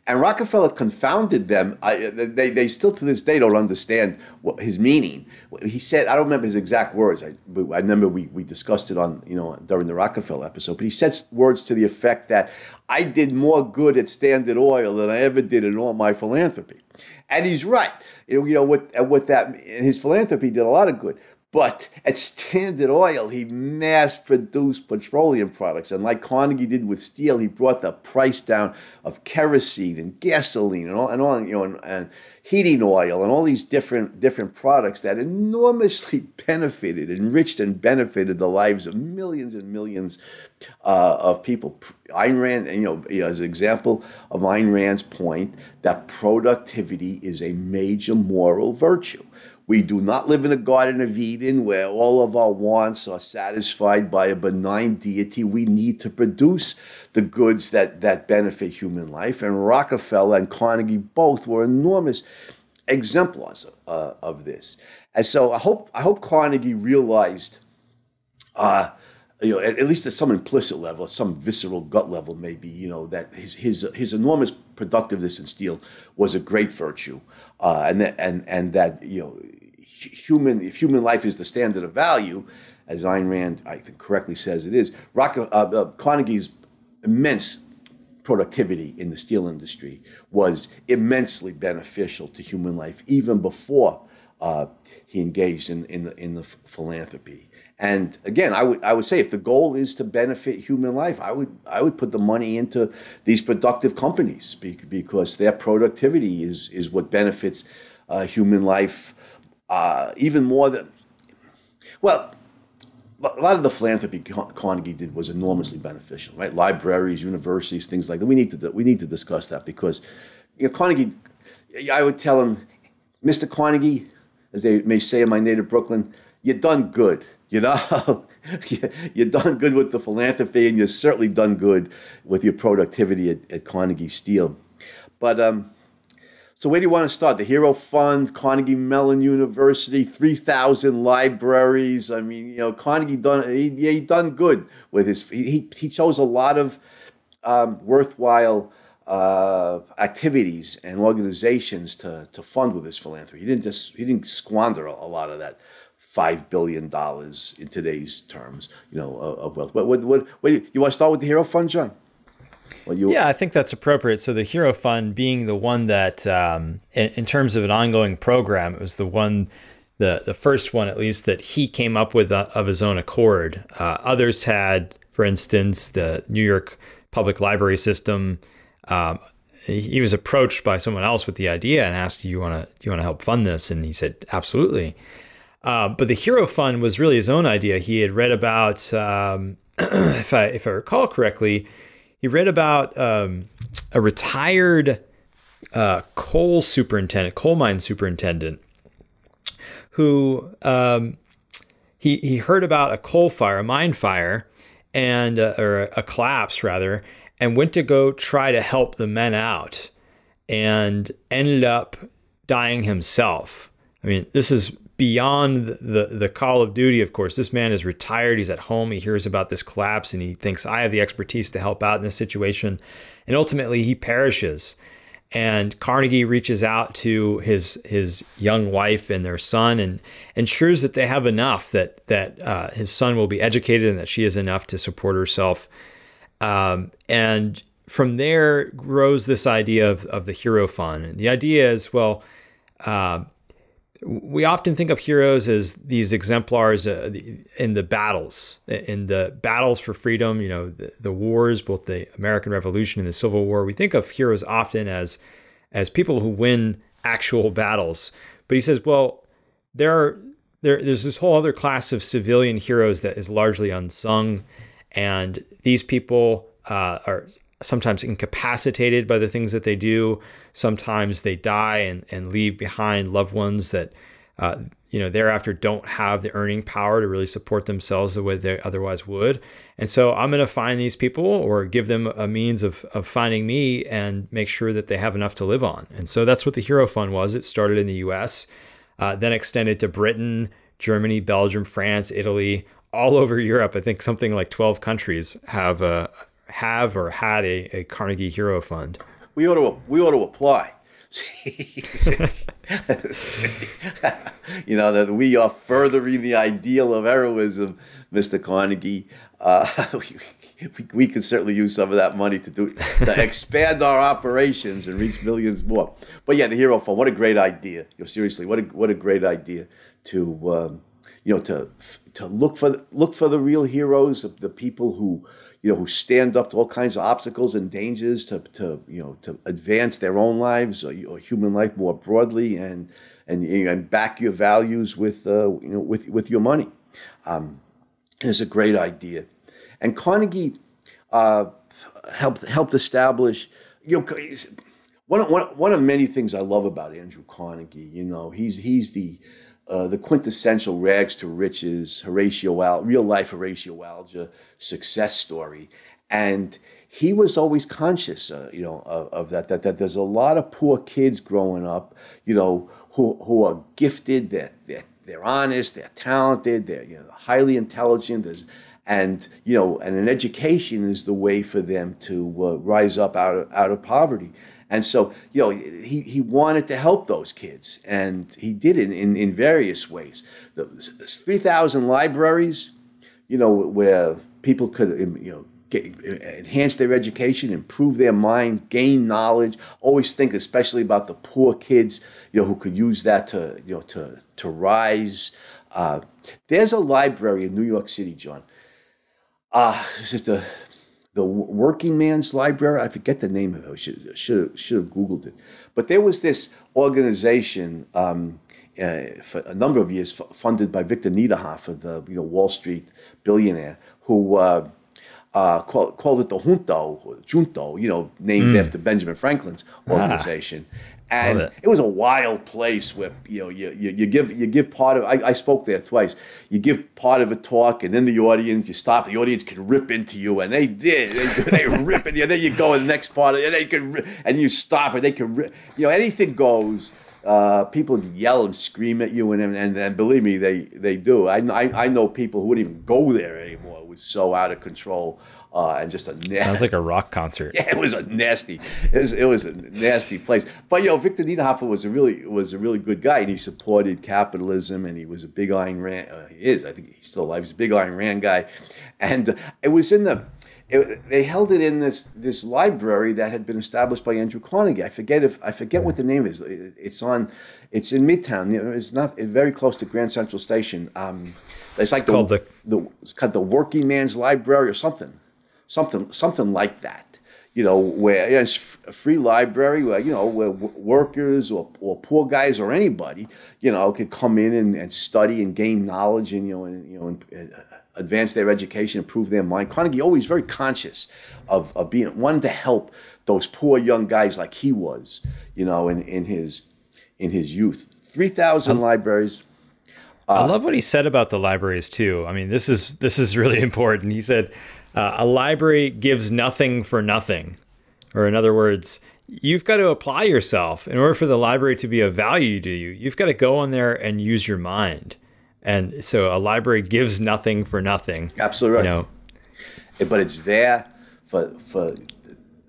And Rockefeller confounded them. I, they, they still to this day don't understand what his meaning. He said, I don't remember his exact words. I, I remember we, we discussed it on you know during the Rockefeller episode. But he said words to the effect that I did more good at Standard Oil than I ever did in all my philanthropy. And he's right. You know, what, what that, and his philanthropy did a lot of good. But at Standard Oil, he mass produced petroleum products. And like Carnegie did with steel, he brought the price down of kerosene and gasoline and all, and all you know, and, and heating oil and all these different different products that enormously benefited, enriched and benefited the lives of millions and millions uh, of people. Ayn Rand, you know, as an example of Ayn Rand's point that productivity is a major moral virtue. We do not live in a Garden of Eden where all of our wants are satisfied by a benign deity. We need to produce the goods that, that benefit human life. And Rockefeller and Carnegie both were enormous exemplars uh, of this. And so I hope, I hope Carnegie realized, uh, you know, at, at, least at some implicit level, some visceral gut level, maybe, you know, that his, his, his enormous productiveness in steel was a great virtue. Uh, and, that, and, and that, you know, human, if human life is the standard of value, as Ayn Rand, I think, correctly says it is, Rock, uh, uh, Carnegie's immense productivity in the steel industry was immensely beneficial to human life, even before uh, he engaged in, in, the, in the philanthropy. And again, I would I would say if the goal is to benefit human life, I would I would put the money into these productive companies because their productivity is is what benefits uh, human life uh, even more than, well, a lot of the philanthropy Carnegie did was enormously beneficial, right? Libraries, universities, things like that. We need to we need to discuss that because, you know, Carnegie. I would tell him, Mr. Carnegie, as they may say in my native Brooklyn, you done good. You know, you done good with the philanthropy, and you've certainly done good with your productivity at, at Carnegie Steel. But um, so where do you want to start? The Hero Fund, Carnegie Mellon University, 3,000 libraries. I mean, you know, Carnegie done, he, he done good with his, he, he chose a lot of um, worthwhile uh, activities and organizations to, to fund with his philanthropy. He didn't just, he didn't squander a, a lot of that five billion dollars in today's terms, you know, of, of wealth. What, what, what, what, you want to start with the Hero Fund, Jon? You... Yeah, I think that's appropriate. So the Hero Fund being the one that, um, in, in, terms of an ongoing program, it was the one, the the first one at least that he came up with uh, of his own accord. Uh, others had, for instance, the New York Public Library System. Um, he was approached by someone else with the idea and asked, "Do you want to you want to help fund this?" And he said, "Absolutely." Uh, but the Hero Fund was really his own idea. He had read about, um, if I if I recall correctly he read about um, a retired uh, coal superintendent, coal mine superintendent, who um, he he heard about a coal fire, a mine fire, and uh, or a collapse rather, and went to go try to help the men out, and ended up dying himself. I mean, this is beyond the the call of duty of course this man is retired. He's at home. He hears about this collapse and he thinks i have the expertise to help out in this situation. And ultimately he perishes. And carnegie reaches out to his his young wife and their son and ensures that they have enough that that uh, his son will be educated and that she has enough to support herself. Um, and from there grows this idea of, of the hero fund and the idea is well uh, we often think of heroes as these exemplars uh, in the battles, in the battles for freedom, you know, the, the, wars, both the American Revolution and the Civil War. We think of heroes often as as people who win actual battles. But he says, well, there are there, there's this whole other class of civilian heroes that is largely unsung, and these people uh, are sometimes incapacitated by the things that they do. Sometimes they die and, and leave behind loved ones that uh, you know, thereafter don't have the earning power to really support themselves the way they otherwise would. And so I'm going to find these people or give them a means of, of finding me and make sure that they have enough to live on. And so that's what the Hero Fund was. It started in the US, uh, then extended to Britain, Germany, Belgium, France, Italy, all over Europe. I think something like 12 countries have a, have or had a, a Carnegie Hero Fund. We ought to we ought to apply. you know that we are furthering the ideal of heroism, Mr. Carnegie. Uh, we, we can certainly use some of that money to do to expand our operations and reach millions more. But yeah, the Hero Fund. What a great idea! You know, seriously, what a what a great idea to um, you know to to look for look for the real heroes, the, the people who you know, who stand up to all kinds of obstacles and dangers to, to you know, to advance their own lives or, or human life more broadly, and and, and back your values with uh, you know with with your money. Um, it's a great idea, and Carnegie uh, helped helped establish you know. One, one, one of many things I love about Andrew Carnegie, you know, he's he's the uh, the quintessential rags to riches, Horatio Al- real life Horatio Alger success story, and he was always conscious, uh, you know, of, of, that, that. That there's a lot of poor kids growing up, you know, who who are gifted, they're they're, they're honest, they're talented, they're you know highly intelligent. There's, and you know, and an education is the way for them to uh, rise up out of, out of poverty. And so, you know, he, he wanted to help those kids, and he did it in, in various ways. The 3,000 libraries, you know, where people could, um, you know, get, enhance their education, improve their minds, gain knowledge. Always think, especially about the poor kids, you know, who could use that to, you know, to to rise. Uh, there's a library in New York City, Jon. Uh, it's just a the Working Man's Library. I forget the name of it. I should should should have googled it. But there was this organization um, uh, for a number of years, funded by Victor Niederhoffer, the you know Wall Street billionaire, who. Uh, uh, called, called it the Junto, Junto, you know, named mm. after Benjamin Franklin's ah. organization. Ah and it. it. was a wild place where you know you, you, you give you give part of I, I, spoke there twice. You give part of a talk and then the audience you stop the audience can rip into you and they did they, they rip into you. Then you go in the next part and they can and you stop and they can rip, you know anything goes. Uh, people yell and scream at you and, and and believe me they they do. I, I, I know people who wouldn't even go there anymore. It was so out of control uh, and just a na- sounds like a rock concert. Yeah, it was a nasty, it was, it was a nasty place. But you know, Victor Niederhoffer was a really was a really good guy, and he supported capitalism, and he was a big Ayn Rand. Uh, he is, I think he's still alive. He's a big Ayn Rand guy, and uh, it was in the. It, they held it in this this library that had been established by Andrew Carnegie. I forget if I forget what the name is. It's on, it's in Midtown. It's not it's very close to Grand Central Station. Um, it's, it's like the, the, the it's called the Working Man's Library or something something something like that. You know, where it's a free library where you know where workers or, or poor guys or anybody you know could come in and, and study and gain knowledge and you know and you know and, uh, advance their education, improve their mind. Carnegie always very conscious of, of being wanting to help those poor young guys like he was, you know, in, in his in his youth. Three thousand libraries. Uh, I love what he said about the libraries too. I mean, this is this is really important. He said uh, a library gives nothing for nothing. Or, in other words, you've got to apply yourself in order for the library to be of value to you. You've got to go in there and use your mind. And so a library gives nothing for nothing. Absolutely right. You know? But it's there for, for,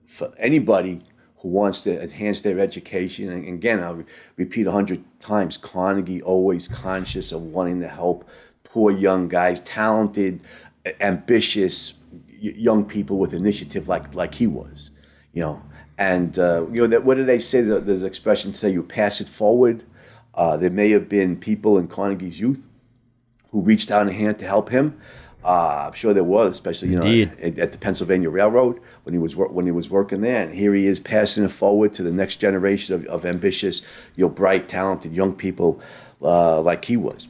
for anybody who wants to enhance their education. And again, I'll repeat a hundred times Carnegie always conscious of wanting to help poor young guys, talented, ambitious young people with initiative like like he was, you know. And uh, you know, that, what do they say? There's an expression today: you pass it forward. Uh, there may have been people in Carnegie's youth who reached out a hand to help him. Uh, I'm sure there was, especially you know at, at, the Pennsylvania Railroad when he was when he was working there. And here he is passing it forward to the next generation of, of ambitious, you know, bright, talented young people uh, like he was.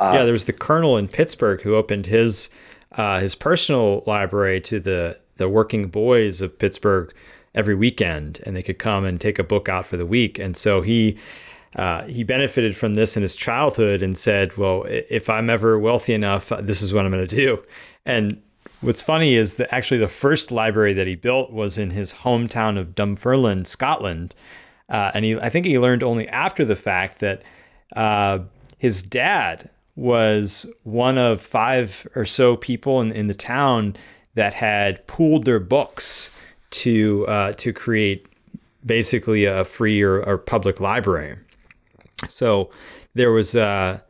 Uh, yeah, there was the colonel in Pittsburgh who opened his uh, his personal library to the the working boys of Pittsburgh every weekend, and they could come and take a book out for the week. And so he uh, he benefited from this in his childhood and said, "Well, if I'm ever wealthy enough, this is what I'm going to do." And what's funny is that actually the first library that he built was in his hometown of Dunfermline, Scotland, uh, and he I think he learned only after the fact that uh, his dad was one of five or so people in, in the town that had pooled their books to uh, to create basically a free or, or public library. So there was uh,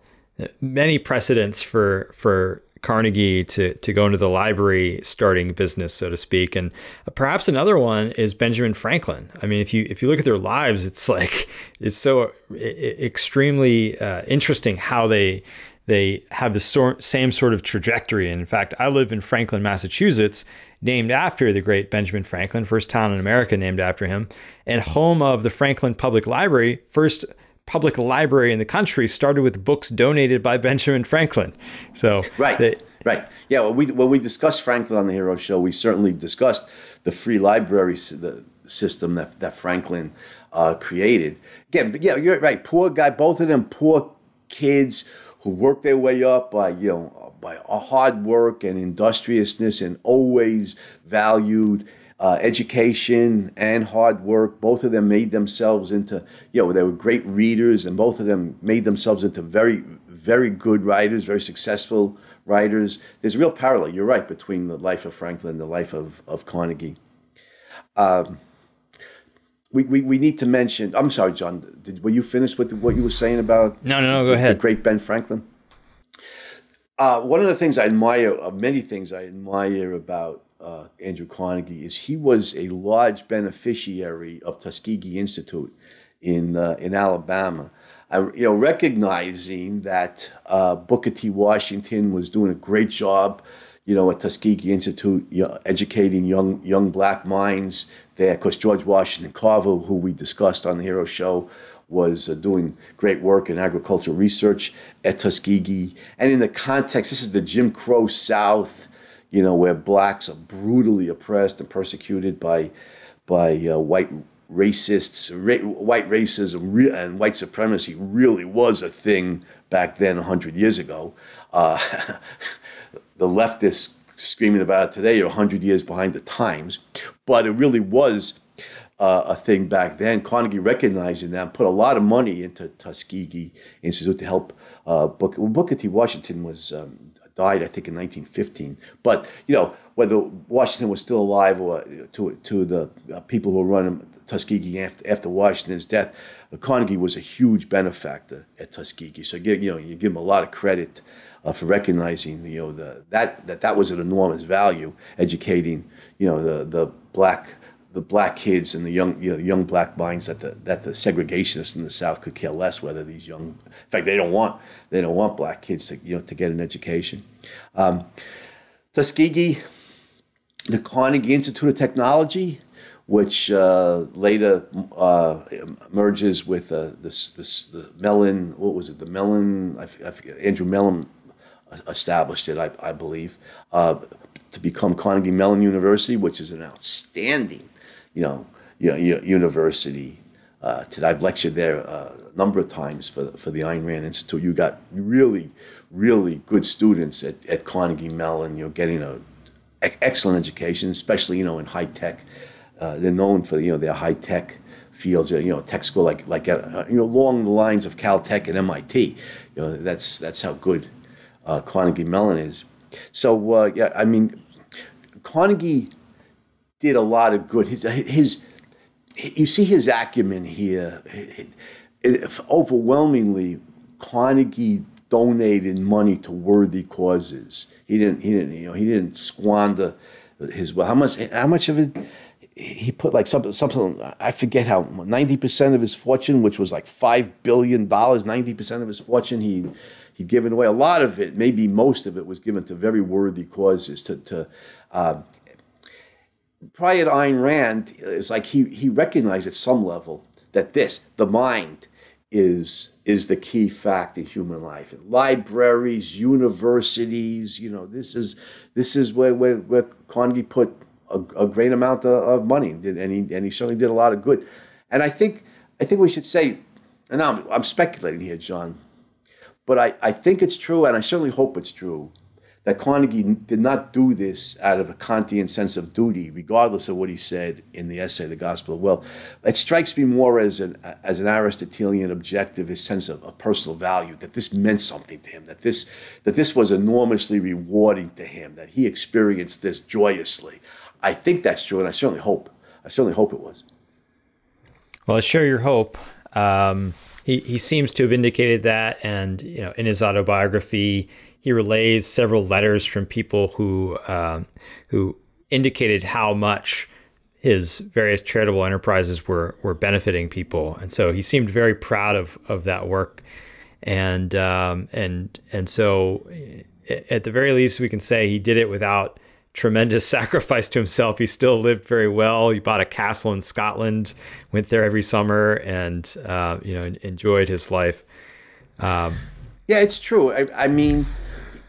many precedents for for Carnegie to to go into the library starting business, so to speak. And perhaps another one is Benjamin Franklin. I mean, if you if you look at their lives, it's like it's so extremely uh, interesting how they they have the sort, same sort of trajectory. And in fact, I live in Franklin, Massachusetts, named after the great Benjamin Franklin, first town in America named after him, and home of the Franklin Public Library, first public library in the country started with books donated by Benjamin Franklin. So right, they, right, yeah. Well, we when we discussed Franklin on the Hero Show, we certainly discussed the free library the system that that Franklin uh, created. Again, yeah, you're right. Poor guy, both of them poor kids who worked their way up by you know by hard work and industriousness and always valued uh, education and hard work. Both of them made themselves into, you know, they were great readers, and both of them made themselves into very, very good writers, very successful writers. There's a real parallel, you're right, between the life of Franklin and the life of, of Carnegie. Um, we, we, we need to mention, I'm sorry, Jon, did, were you finished with what you were saying about? No, no, no, go ahead. The great Ben Franklin? Uh, one of the things I admire, of many things I admire about uh, Andrew Carnegie is he was a large beneficiary of Tuskegee Institute in uh, in Alabama. I, you know, recognizing that uh, Booker T. Washington was doing a great job, you know, at Tuskegee Institute, you know, educating young young black minds there. Of course, George Washington Carver, who we discussed on the Hero Show, was uh, doing great work in agricultural research at Tuskegee. And in the context, this is the Jim Crow South you know, where blacks are brutally oppressed and persecuted by by uh, white racists, ra- white racism and white supremacy really was a thing back then, hundred years ago. Uh, the leftists screaming about it today are hundred years behind the times, but it really was. Uh, a thing back then. Carnegie recognizing that, put a lot of money into Tuskegee Institute to help uh, Booker. Well, Booker T. Washington was um, died, I think, in 1915. But you know, whether Washington was still alive or to to the uh, people who run Tuskegee after, after Washington's death, Carnegie was a huge benefactor at Tuskegee. So you know, you give him a lot of credit for recognizing you know the that that that was an enormous value, educating you know the the black the black kids and the young you know, young black minds that the that the segregationists in the South could care less whether these young in fact they don't want they don't want black kids to you know to get an education. Um, Tuskegee, the Carnegie Institute of Technology, which uh, later uh, merges with uh, this this the Mellon what was it the Mellon I, I forget, Andrew Mellon established it I, I believe uh, to become Carnegie Mellon University, which is an outstanding you know, university. Uh, today I've lectured there uh, a number of times for, for the Ayn Rand Institute. You got really, really good students at, at Carnegie Mellon. You're getting a, excellent education, especially you know in high tech. Uh, they're known for you know their high tech fields. You know, tech school like like uh, you know along the lines of Caltech and MIT. You know, that's that's how good uh, Carnegie Mellon is. So uh, yeah, I mean, Carnegie did a lot of good. His, his you see his acumen here. Overwhelmingly, Carnegie donated money to worthy causes. He didn't. He didn't. You know. He didn't squander his. Well, how much? How much of it? He put like something. Something. I forget how. Ninety percent of his fortune, which was like five billion dollars. Ninety percent of his fortune, he he'd given away. A lot of it, maybe most of it, was given to very worthy causes. To to uh, prior to Ayn Rand, it's like he, he recognized at some level that this, the mind, is is the key fact in human life. And libraries, universities, you know, this is this is where where, where Carnegie put a, a great amount of, of money, and he and he certainly did a lot of good. And I think I think we should say and I'm, I'm speculating here, Jon, but I, I think it's true, and I certainly hope it's true, that Carnegie did not do this out of a Kantian sense of duty, regardless of what he said in the essay, The Gospel of Wealth. It strikes me more as an, as an Aristotelian objective, his sense of, of personal value, that this meant something to him, that this, that this was enormously rewarding to him, that he experienced this joyously. I think that's true, and I certainly hope. I certainly hope it was. Well, I share your hope. Um, he, he seems to have indicated that, and you know, in his autobiography, he relays several letters from people who um, who indicated how much his various charitable enterprises were were benefiting people, and so he seemed very proud of of that work, and um, and and so at the very least, we can say he did it without tremendous sacrifice to himself. He still lived very well. He bought a castle in Scotland, went there every summer, and uh, you know enjoyed his life. Um, yeah, it's true. I, I mean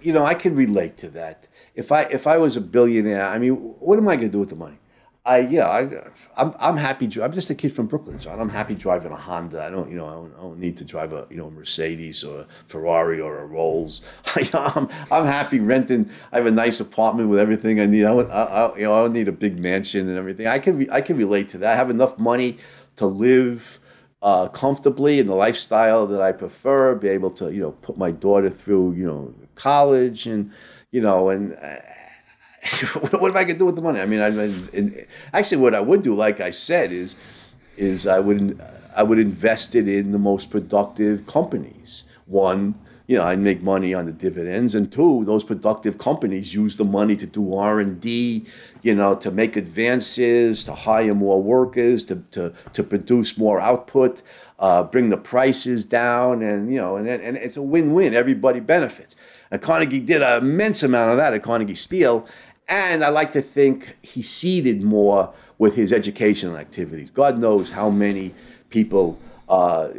you know, I can relate to that. If I if I was a billionaire, I mean, what am I going to do with the money? I yeah, I, I'm I'm happy. I'm just a kid from Brooklyn, Jon. I'm happy driving a Honda. I don't you know I don't, I don't need to drive a you know a Mercedes or a Ferrari or a Rolls. I'm I'm happy renting. I have a nice apartment with everything I need. I, I, you know I don't need a big mansion and everything. I can I can relate to that. I have enough money to live uh, comfortably in the lifestyle that I prefer, be able to, you know, put my daughter through, you know, college and, you know, and what if I could do with the money? I mean, I mean, actually, what I would do, like I said, is, is I would, I would invest it in the most productive companies. One, you know, I'd make money on the dividends, and two, those productive companies use the money to do R and D, you know, to make advances, to hire more workers, to to, to produce more output, uh, bring the prices down, and you know, and and it's a win-win. Everybody benefits. And Carnegie did an immense amount of that at Carnegie Steel, and I like to think he seeded more with his educational activities. God knows how many people. Uh,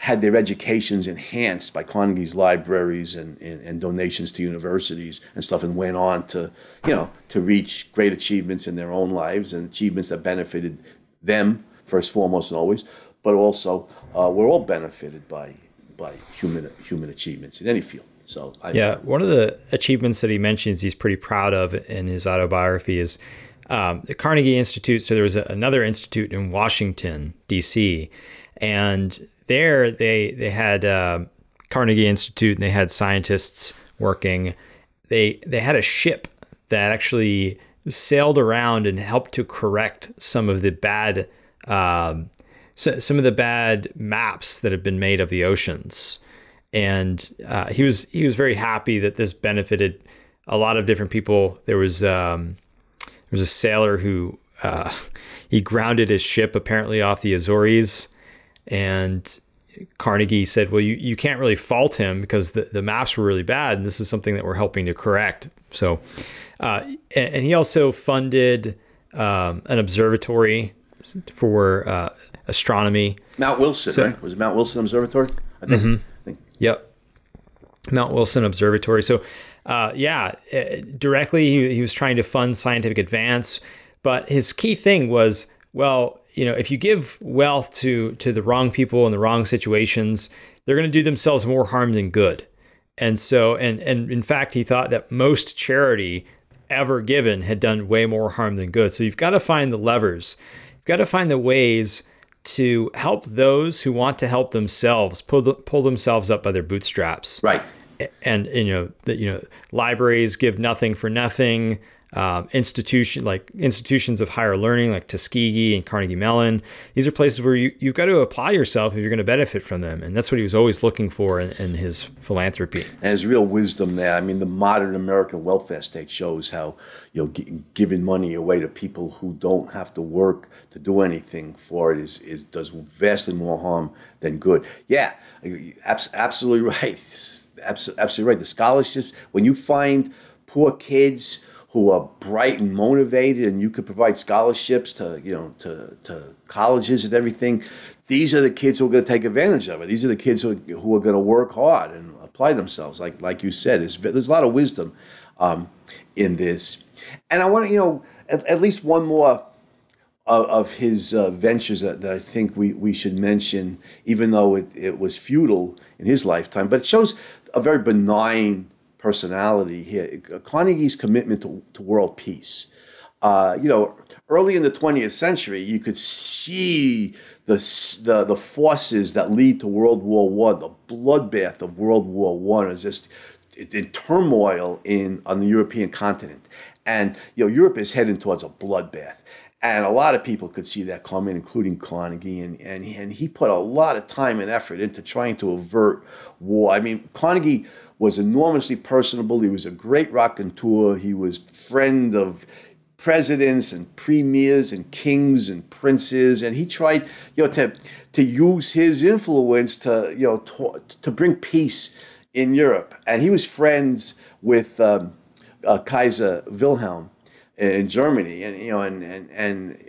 had their educations enhanced by Carnegie's libraries and, and, and, donations to universities and stuff, and went on to, you know, to reach great achievements in their own lives and achievements that benefited them first, foremost, and always, but also uh, we're all benefited by by human human achievements in any field. So I, yeah, one of the achievements that he mentions he's pretty proud of in his autobiography is. Um, the Carnegie Institute. So there was a, another institute in Washington, D.C., and there they they had uh, Carnegie Institute and they had scientists working. They they had a ship that actually sailed around and helped to correct some of the bad um, so, some of the bad maps that have been made of the oceans. And uh, he was he was very happy that this benefited a lot of different people. There was um, there was a sailor who uh, he grounded his ship apparently off the Azores and Carnegie said, well, you, you can't really fault him because the, the maps were really bad. And this is something that we're helping to correct. So, uh, and, and, he also funded um, an observatory for uh, astronomy. Mount Wilson, so, right? Was it Mount Wilson Observatory? I think. Mm-hmm. Yep. Mount Wilson Observatory. So, uh, yeah, uh, directly he, he was trying to fund scientific advance. But his key thing was, well, you know, if you give wealth to to the wrong people in the wrong situations, they're going to do themselves more harm than good. And so, and and in fact, he thought that most charity ever given had done way more harm than good. So you've got to find the levers. You've got to find the ways to help those who want to help themselves pull the, pull themselves up by their bootstraps. Right. And, and you know that you know libraries give nothing for nothing um, institution like institutions of higher learning like Tuskegee and Carnegie Mellon. These are places where you, you've got to apply yourself if you're going to benefit from them. And that's what he was always looking for in, in his philanthropy. And there's real wisdom there. I mean, the modern American welfare state shows how, you know, g- giving money away to people who don't have to work to do anything for it is, is does vastly more harm than good. Yeah, abs- absolutely right. absolutely right. The scholarships, when you find poor kids who are bright and motivated and you could provide scholarships to you know to, to colleges and everything these are the kids who are going to take advantage of it. These are the kids who, who are going to work hard and apply themselves. Like like you said there's, there's a lot of wisdom um, in this. And i want to you know at, at, least one more of, of his uh, ventures that, that, I think we, we should mention, even though it, it was futile in his lifetime, but it shows a very benign personality here. Carnegie's commitment to, to world peace. Uh, you know, early in the 20th century, you could see the, the, the forces that lead to World War One, the bloodbath of World War One, is just in turmoil in on the European continent, and you know Europe is heading towards a bloodbath. And a lot of people could see that coming, including Carnegie, and, and, and he put a lot of time and effort into trying to avert war. I mean, Carnegie was enormously personable. He was a great raconteur. He was friend of presidents and premiers and kings and princes, and he tried, you know, to to use his influence to, you know, to, to bring peace in Europe. And he was friends with um, uh, Kaiser Wilhelm in Germany, and you know, and and and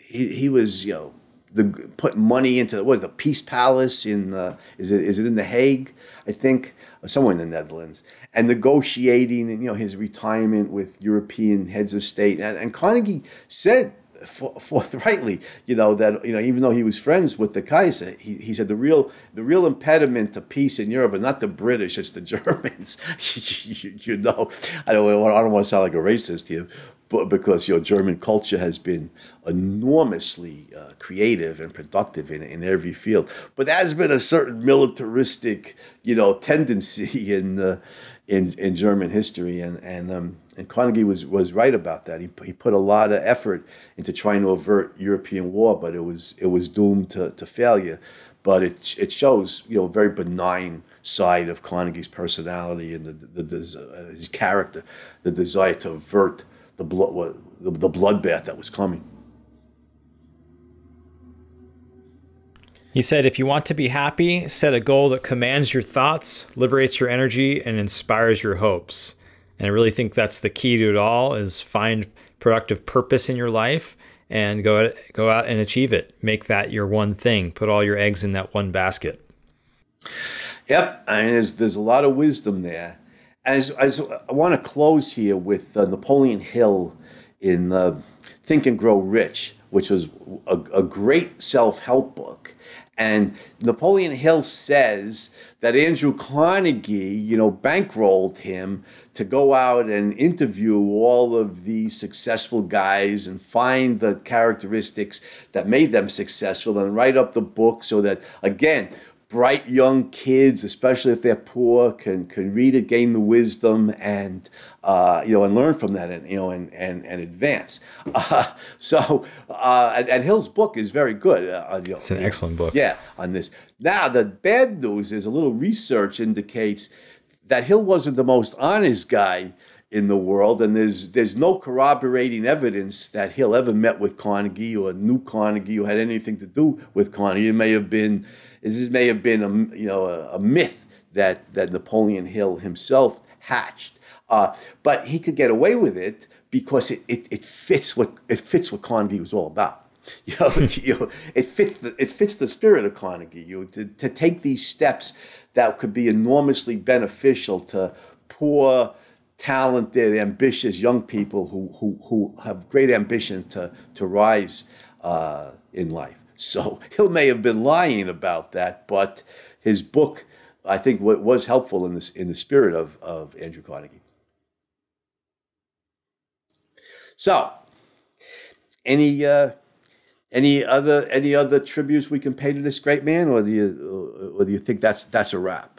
he he was, you know. The, put money into what the Peace Palace in the, is it is it in the Hague I think somewhere in the Netherlands and negotiating, you know, his retirement with European heads of state. And, and Carnegie said forthrightly, you know, that you know, even though he was friends with the Kaiser, he, he said the real the real impediment to peace in Europe are not the British, it's the Germans. you, you, know, I don't I don't want to sound like a racist here, but because you know German culture has been enormously uh, creative and productive in, in every field, but there has been a certain militaristic, you know, tendency in. Uh, in, in German history, and and um, and Carnegie was was right about that. He, he put a lot of effort into trying to avert European war, but it was it was doomed to, to failure. But it it shows you know a very benign side of Carnegie's personality and the, the, the, his character, the desire to avert the blood the, the bloodbath that was coming. He said, if you want to be happy, set a goal that commands your thoughts, liberates your energy, and inspires your hopes. And I really think that's the key to it all is find productive purpose in your life and go go out and achieve it. Make that your one thing. Put all your eggs in that one basket. Yep, I mean, there's there's a lot of wisdom there. As, as I want to close here with uh, Napoleon Hill in uh, Think and Grow Rich, which was a, a great self help book. And Napoleon Hill says that Andrew Carnegie, you know, bankrolled him to go out and interview all of these successful guys and find the characteristics that made them successful and write up the book so that, again, bright young kids, especially if they're poor, can can read it, gain the wisdom, and uh, you know, and learn from that, and you know, and and, and advance. Uh, so, uh, and, and, Hill's book is very good. Uh, you know, it's an excellent book. Yeah, on this. Now, the bad news is a little research indicates that Hill wasn't the most honest guy in the world, and there's there's no corroborating evidence that Hill ever met with Carnegie or knew Carnegie or had anything to do with Carnegie. It may have been this may have been a you know a, a myth that that Napoleon Hill himself hatched, uh, but he could get away with it because it, it, it fits what it fits what Carnegie was all about. You know, you it fits the it fits the spirit of Carnegie. You to, to take these steps that could be enormously beneficial to poor, talented, ambitious young people who who, who have great ambitions to to rise uh, in life. So Hill may have been lying about that, but his book, I think, was helpful in this in the spirit of, of Andrew Carnegie. So, any uh, any other any other tributes we can pay to this great man, or do you or do you think that's that's a wrap?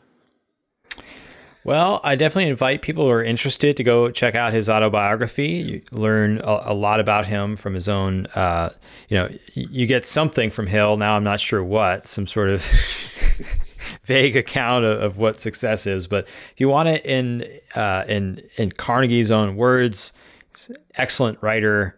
Well, I definitely invite people who are interested to go check out his autobiography. You learn a, a lot about him from his own. Uh, you know, you get something from Hill. Now I'm not sure what, some sort of vague account of, of, what success is. But if you want it in uh, in in Carnegie's own words, excellent writer,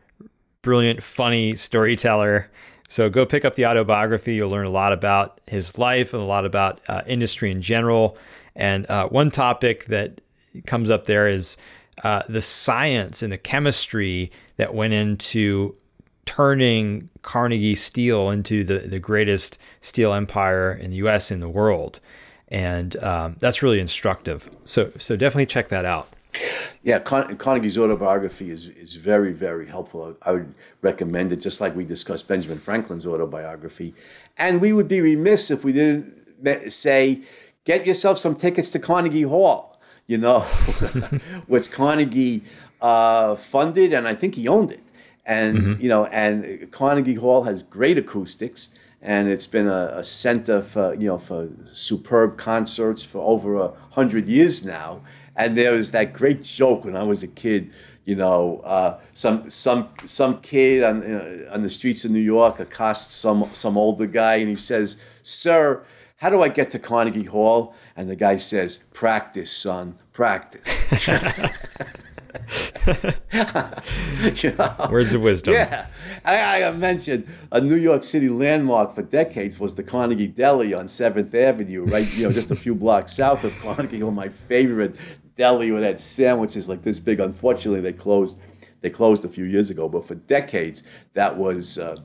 brilliant, funny storyteller. So go pick up the autobiography. You'll learn a lot about his life and a lot about uh, industry in general. And uh, one topic that comes up there is uh, the science and the chemistry that went into turning Carnegie Steel into the, the greatest steel empire in the US in the world. And um, that's really instructive. So, so definitely check that out. Yeah, Con- Carnegie's autobiography is, is very, very helpful. I would recommend it, just like we discussed Benjamin Franklin's autobiography. And we would be remiss if we didn't say, get yourself some tickets to Carnegie Hall, you know, which Carnegie uh, funded, and I think he owned it. And, mm-hmm. you know, and Carnegie Hall has great acoustics and it's been a, a, center for you know for superb concerts for over a hundred years now. And there was that great joke when I was a kid. You know, uh, some some some kid on uh, on the streets of New York accosts some some older guy, and he says, "Sir, how do I get to Carnegie Hall?" And the guy says, "Practice, son, practice." you know? Words of wisdom. Yeah. I, I, mentioned a New York City landmark for decades was the Carnegie Deli on 7th Avenue, right? You know, just a few blocks south of Carnegie. Of my favorite deli with that sandwiches like this big. Unfortunately, they closed. They closed a few years ago, but for decades, that was. Uh,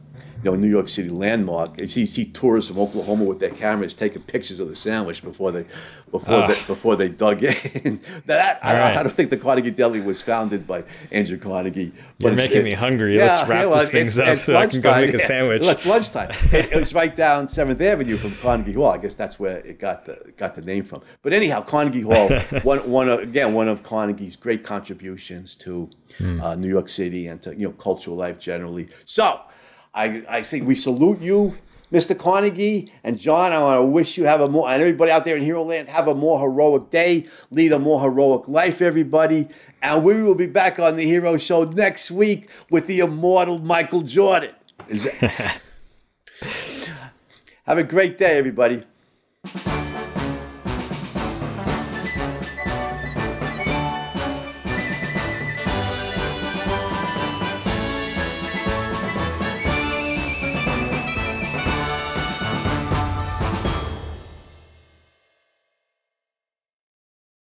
you know, New York City landmark. You see, see tourists from Oklahoma with their cameras taking pictures of the sandwich before they before uh. they before they dug in. that, I, right. I, don't think the Carnegie Deli was founded by Andrew Carnegie. You're making me hungry. Yeah, Let's wrap yeah, well, these things up so I can go make a sandwich. Well, it's lunchtime. it, it, was right down Seventh Avenue from Carnegie Hall. I guess that's where it got the got the name from. But anyhow, Carnegie Hall, one one of, again one of Carnegie's great contributions to hmm. uh, New York City and to you know cultural life generally. So. I, I think we salute you, Mr. Carnegie and Jon. I want to wish you have a more and everybody out there in Hero Land have a more heroic day, lead a more heroic life, everybody. And we will be back on the Hero Show next week with the immortal Michael Jordan. have a great day, everybody.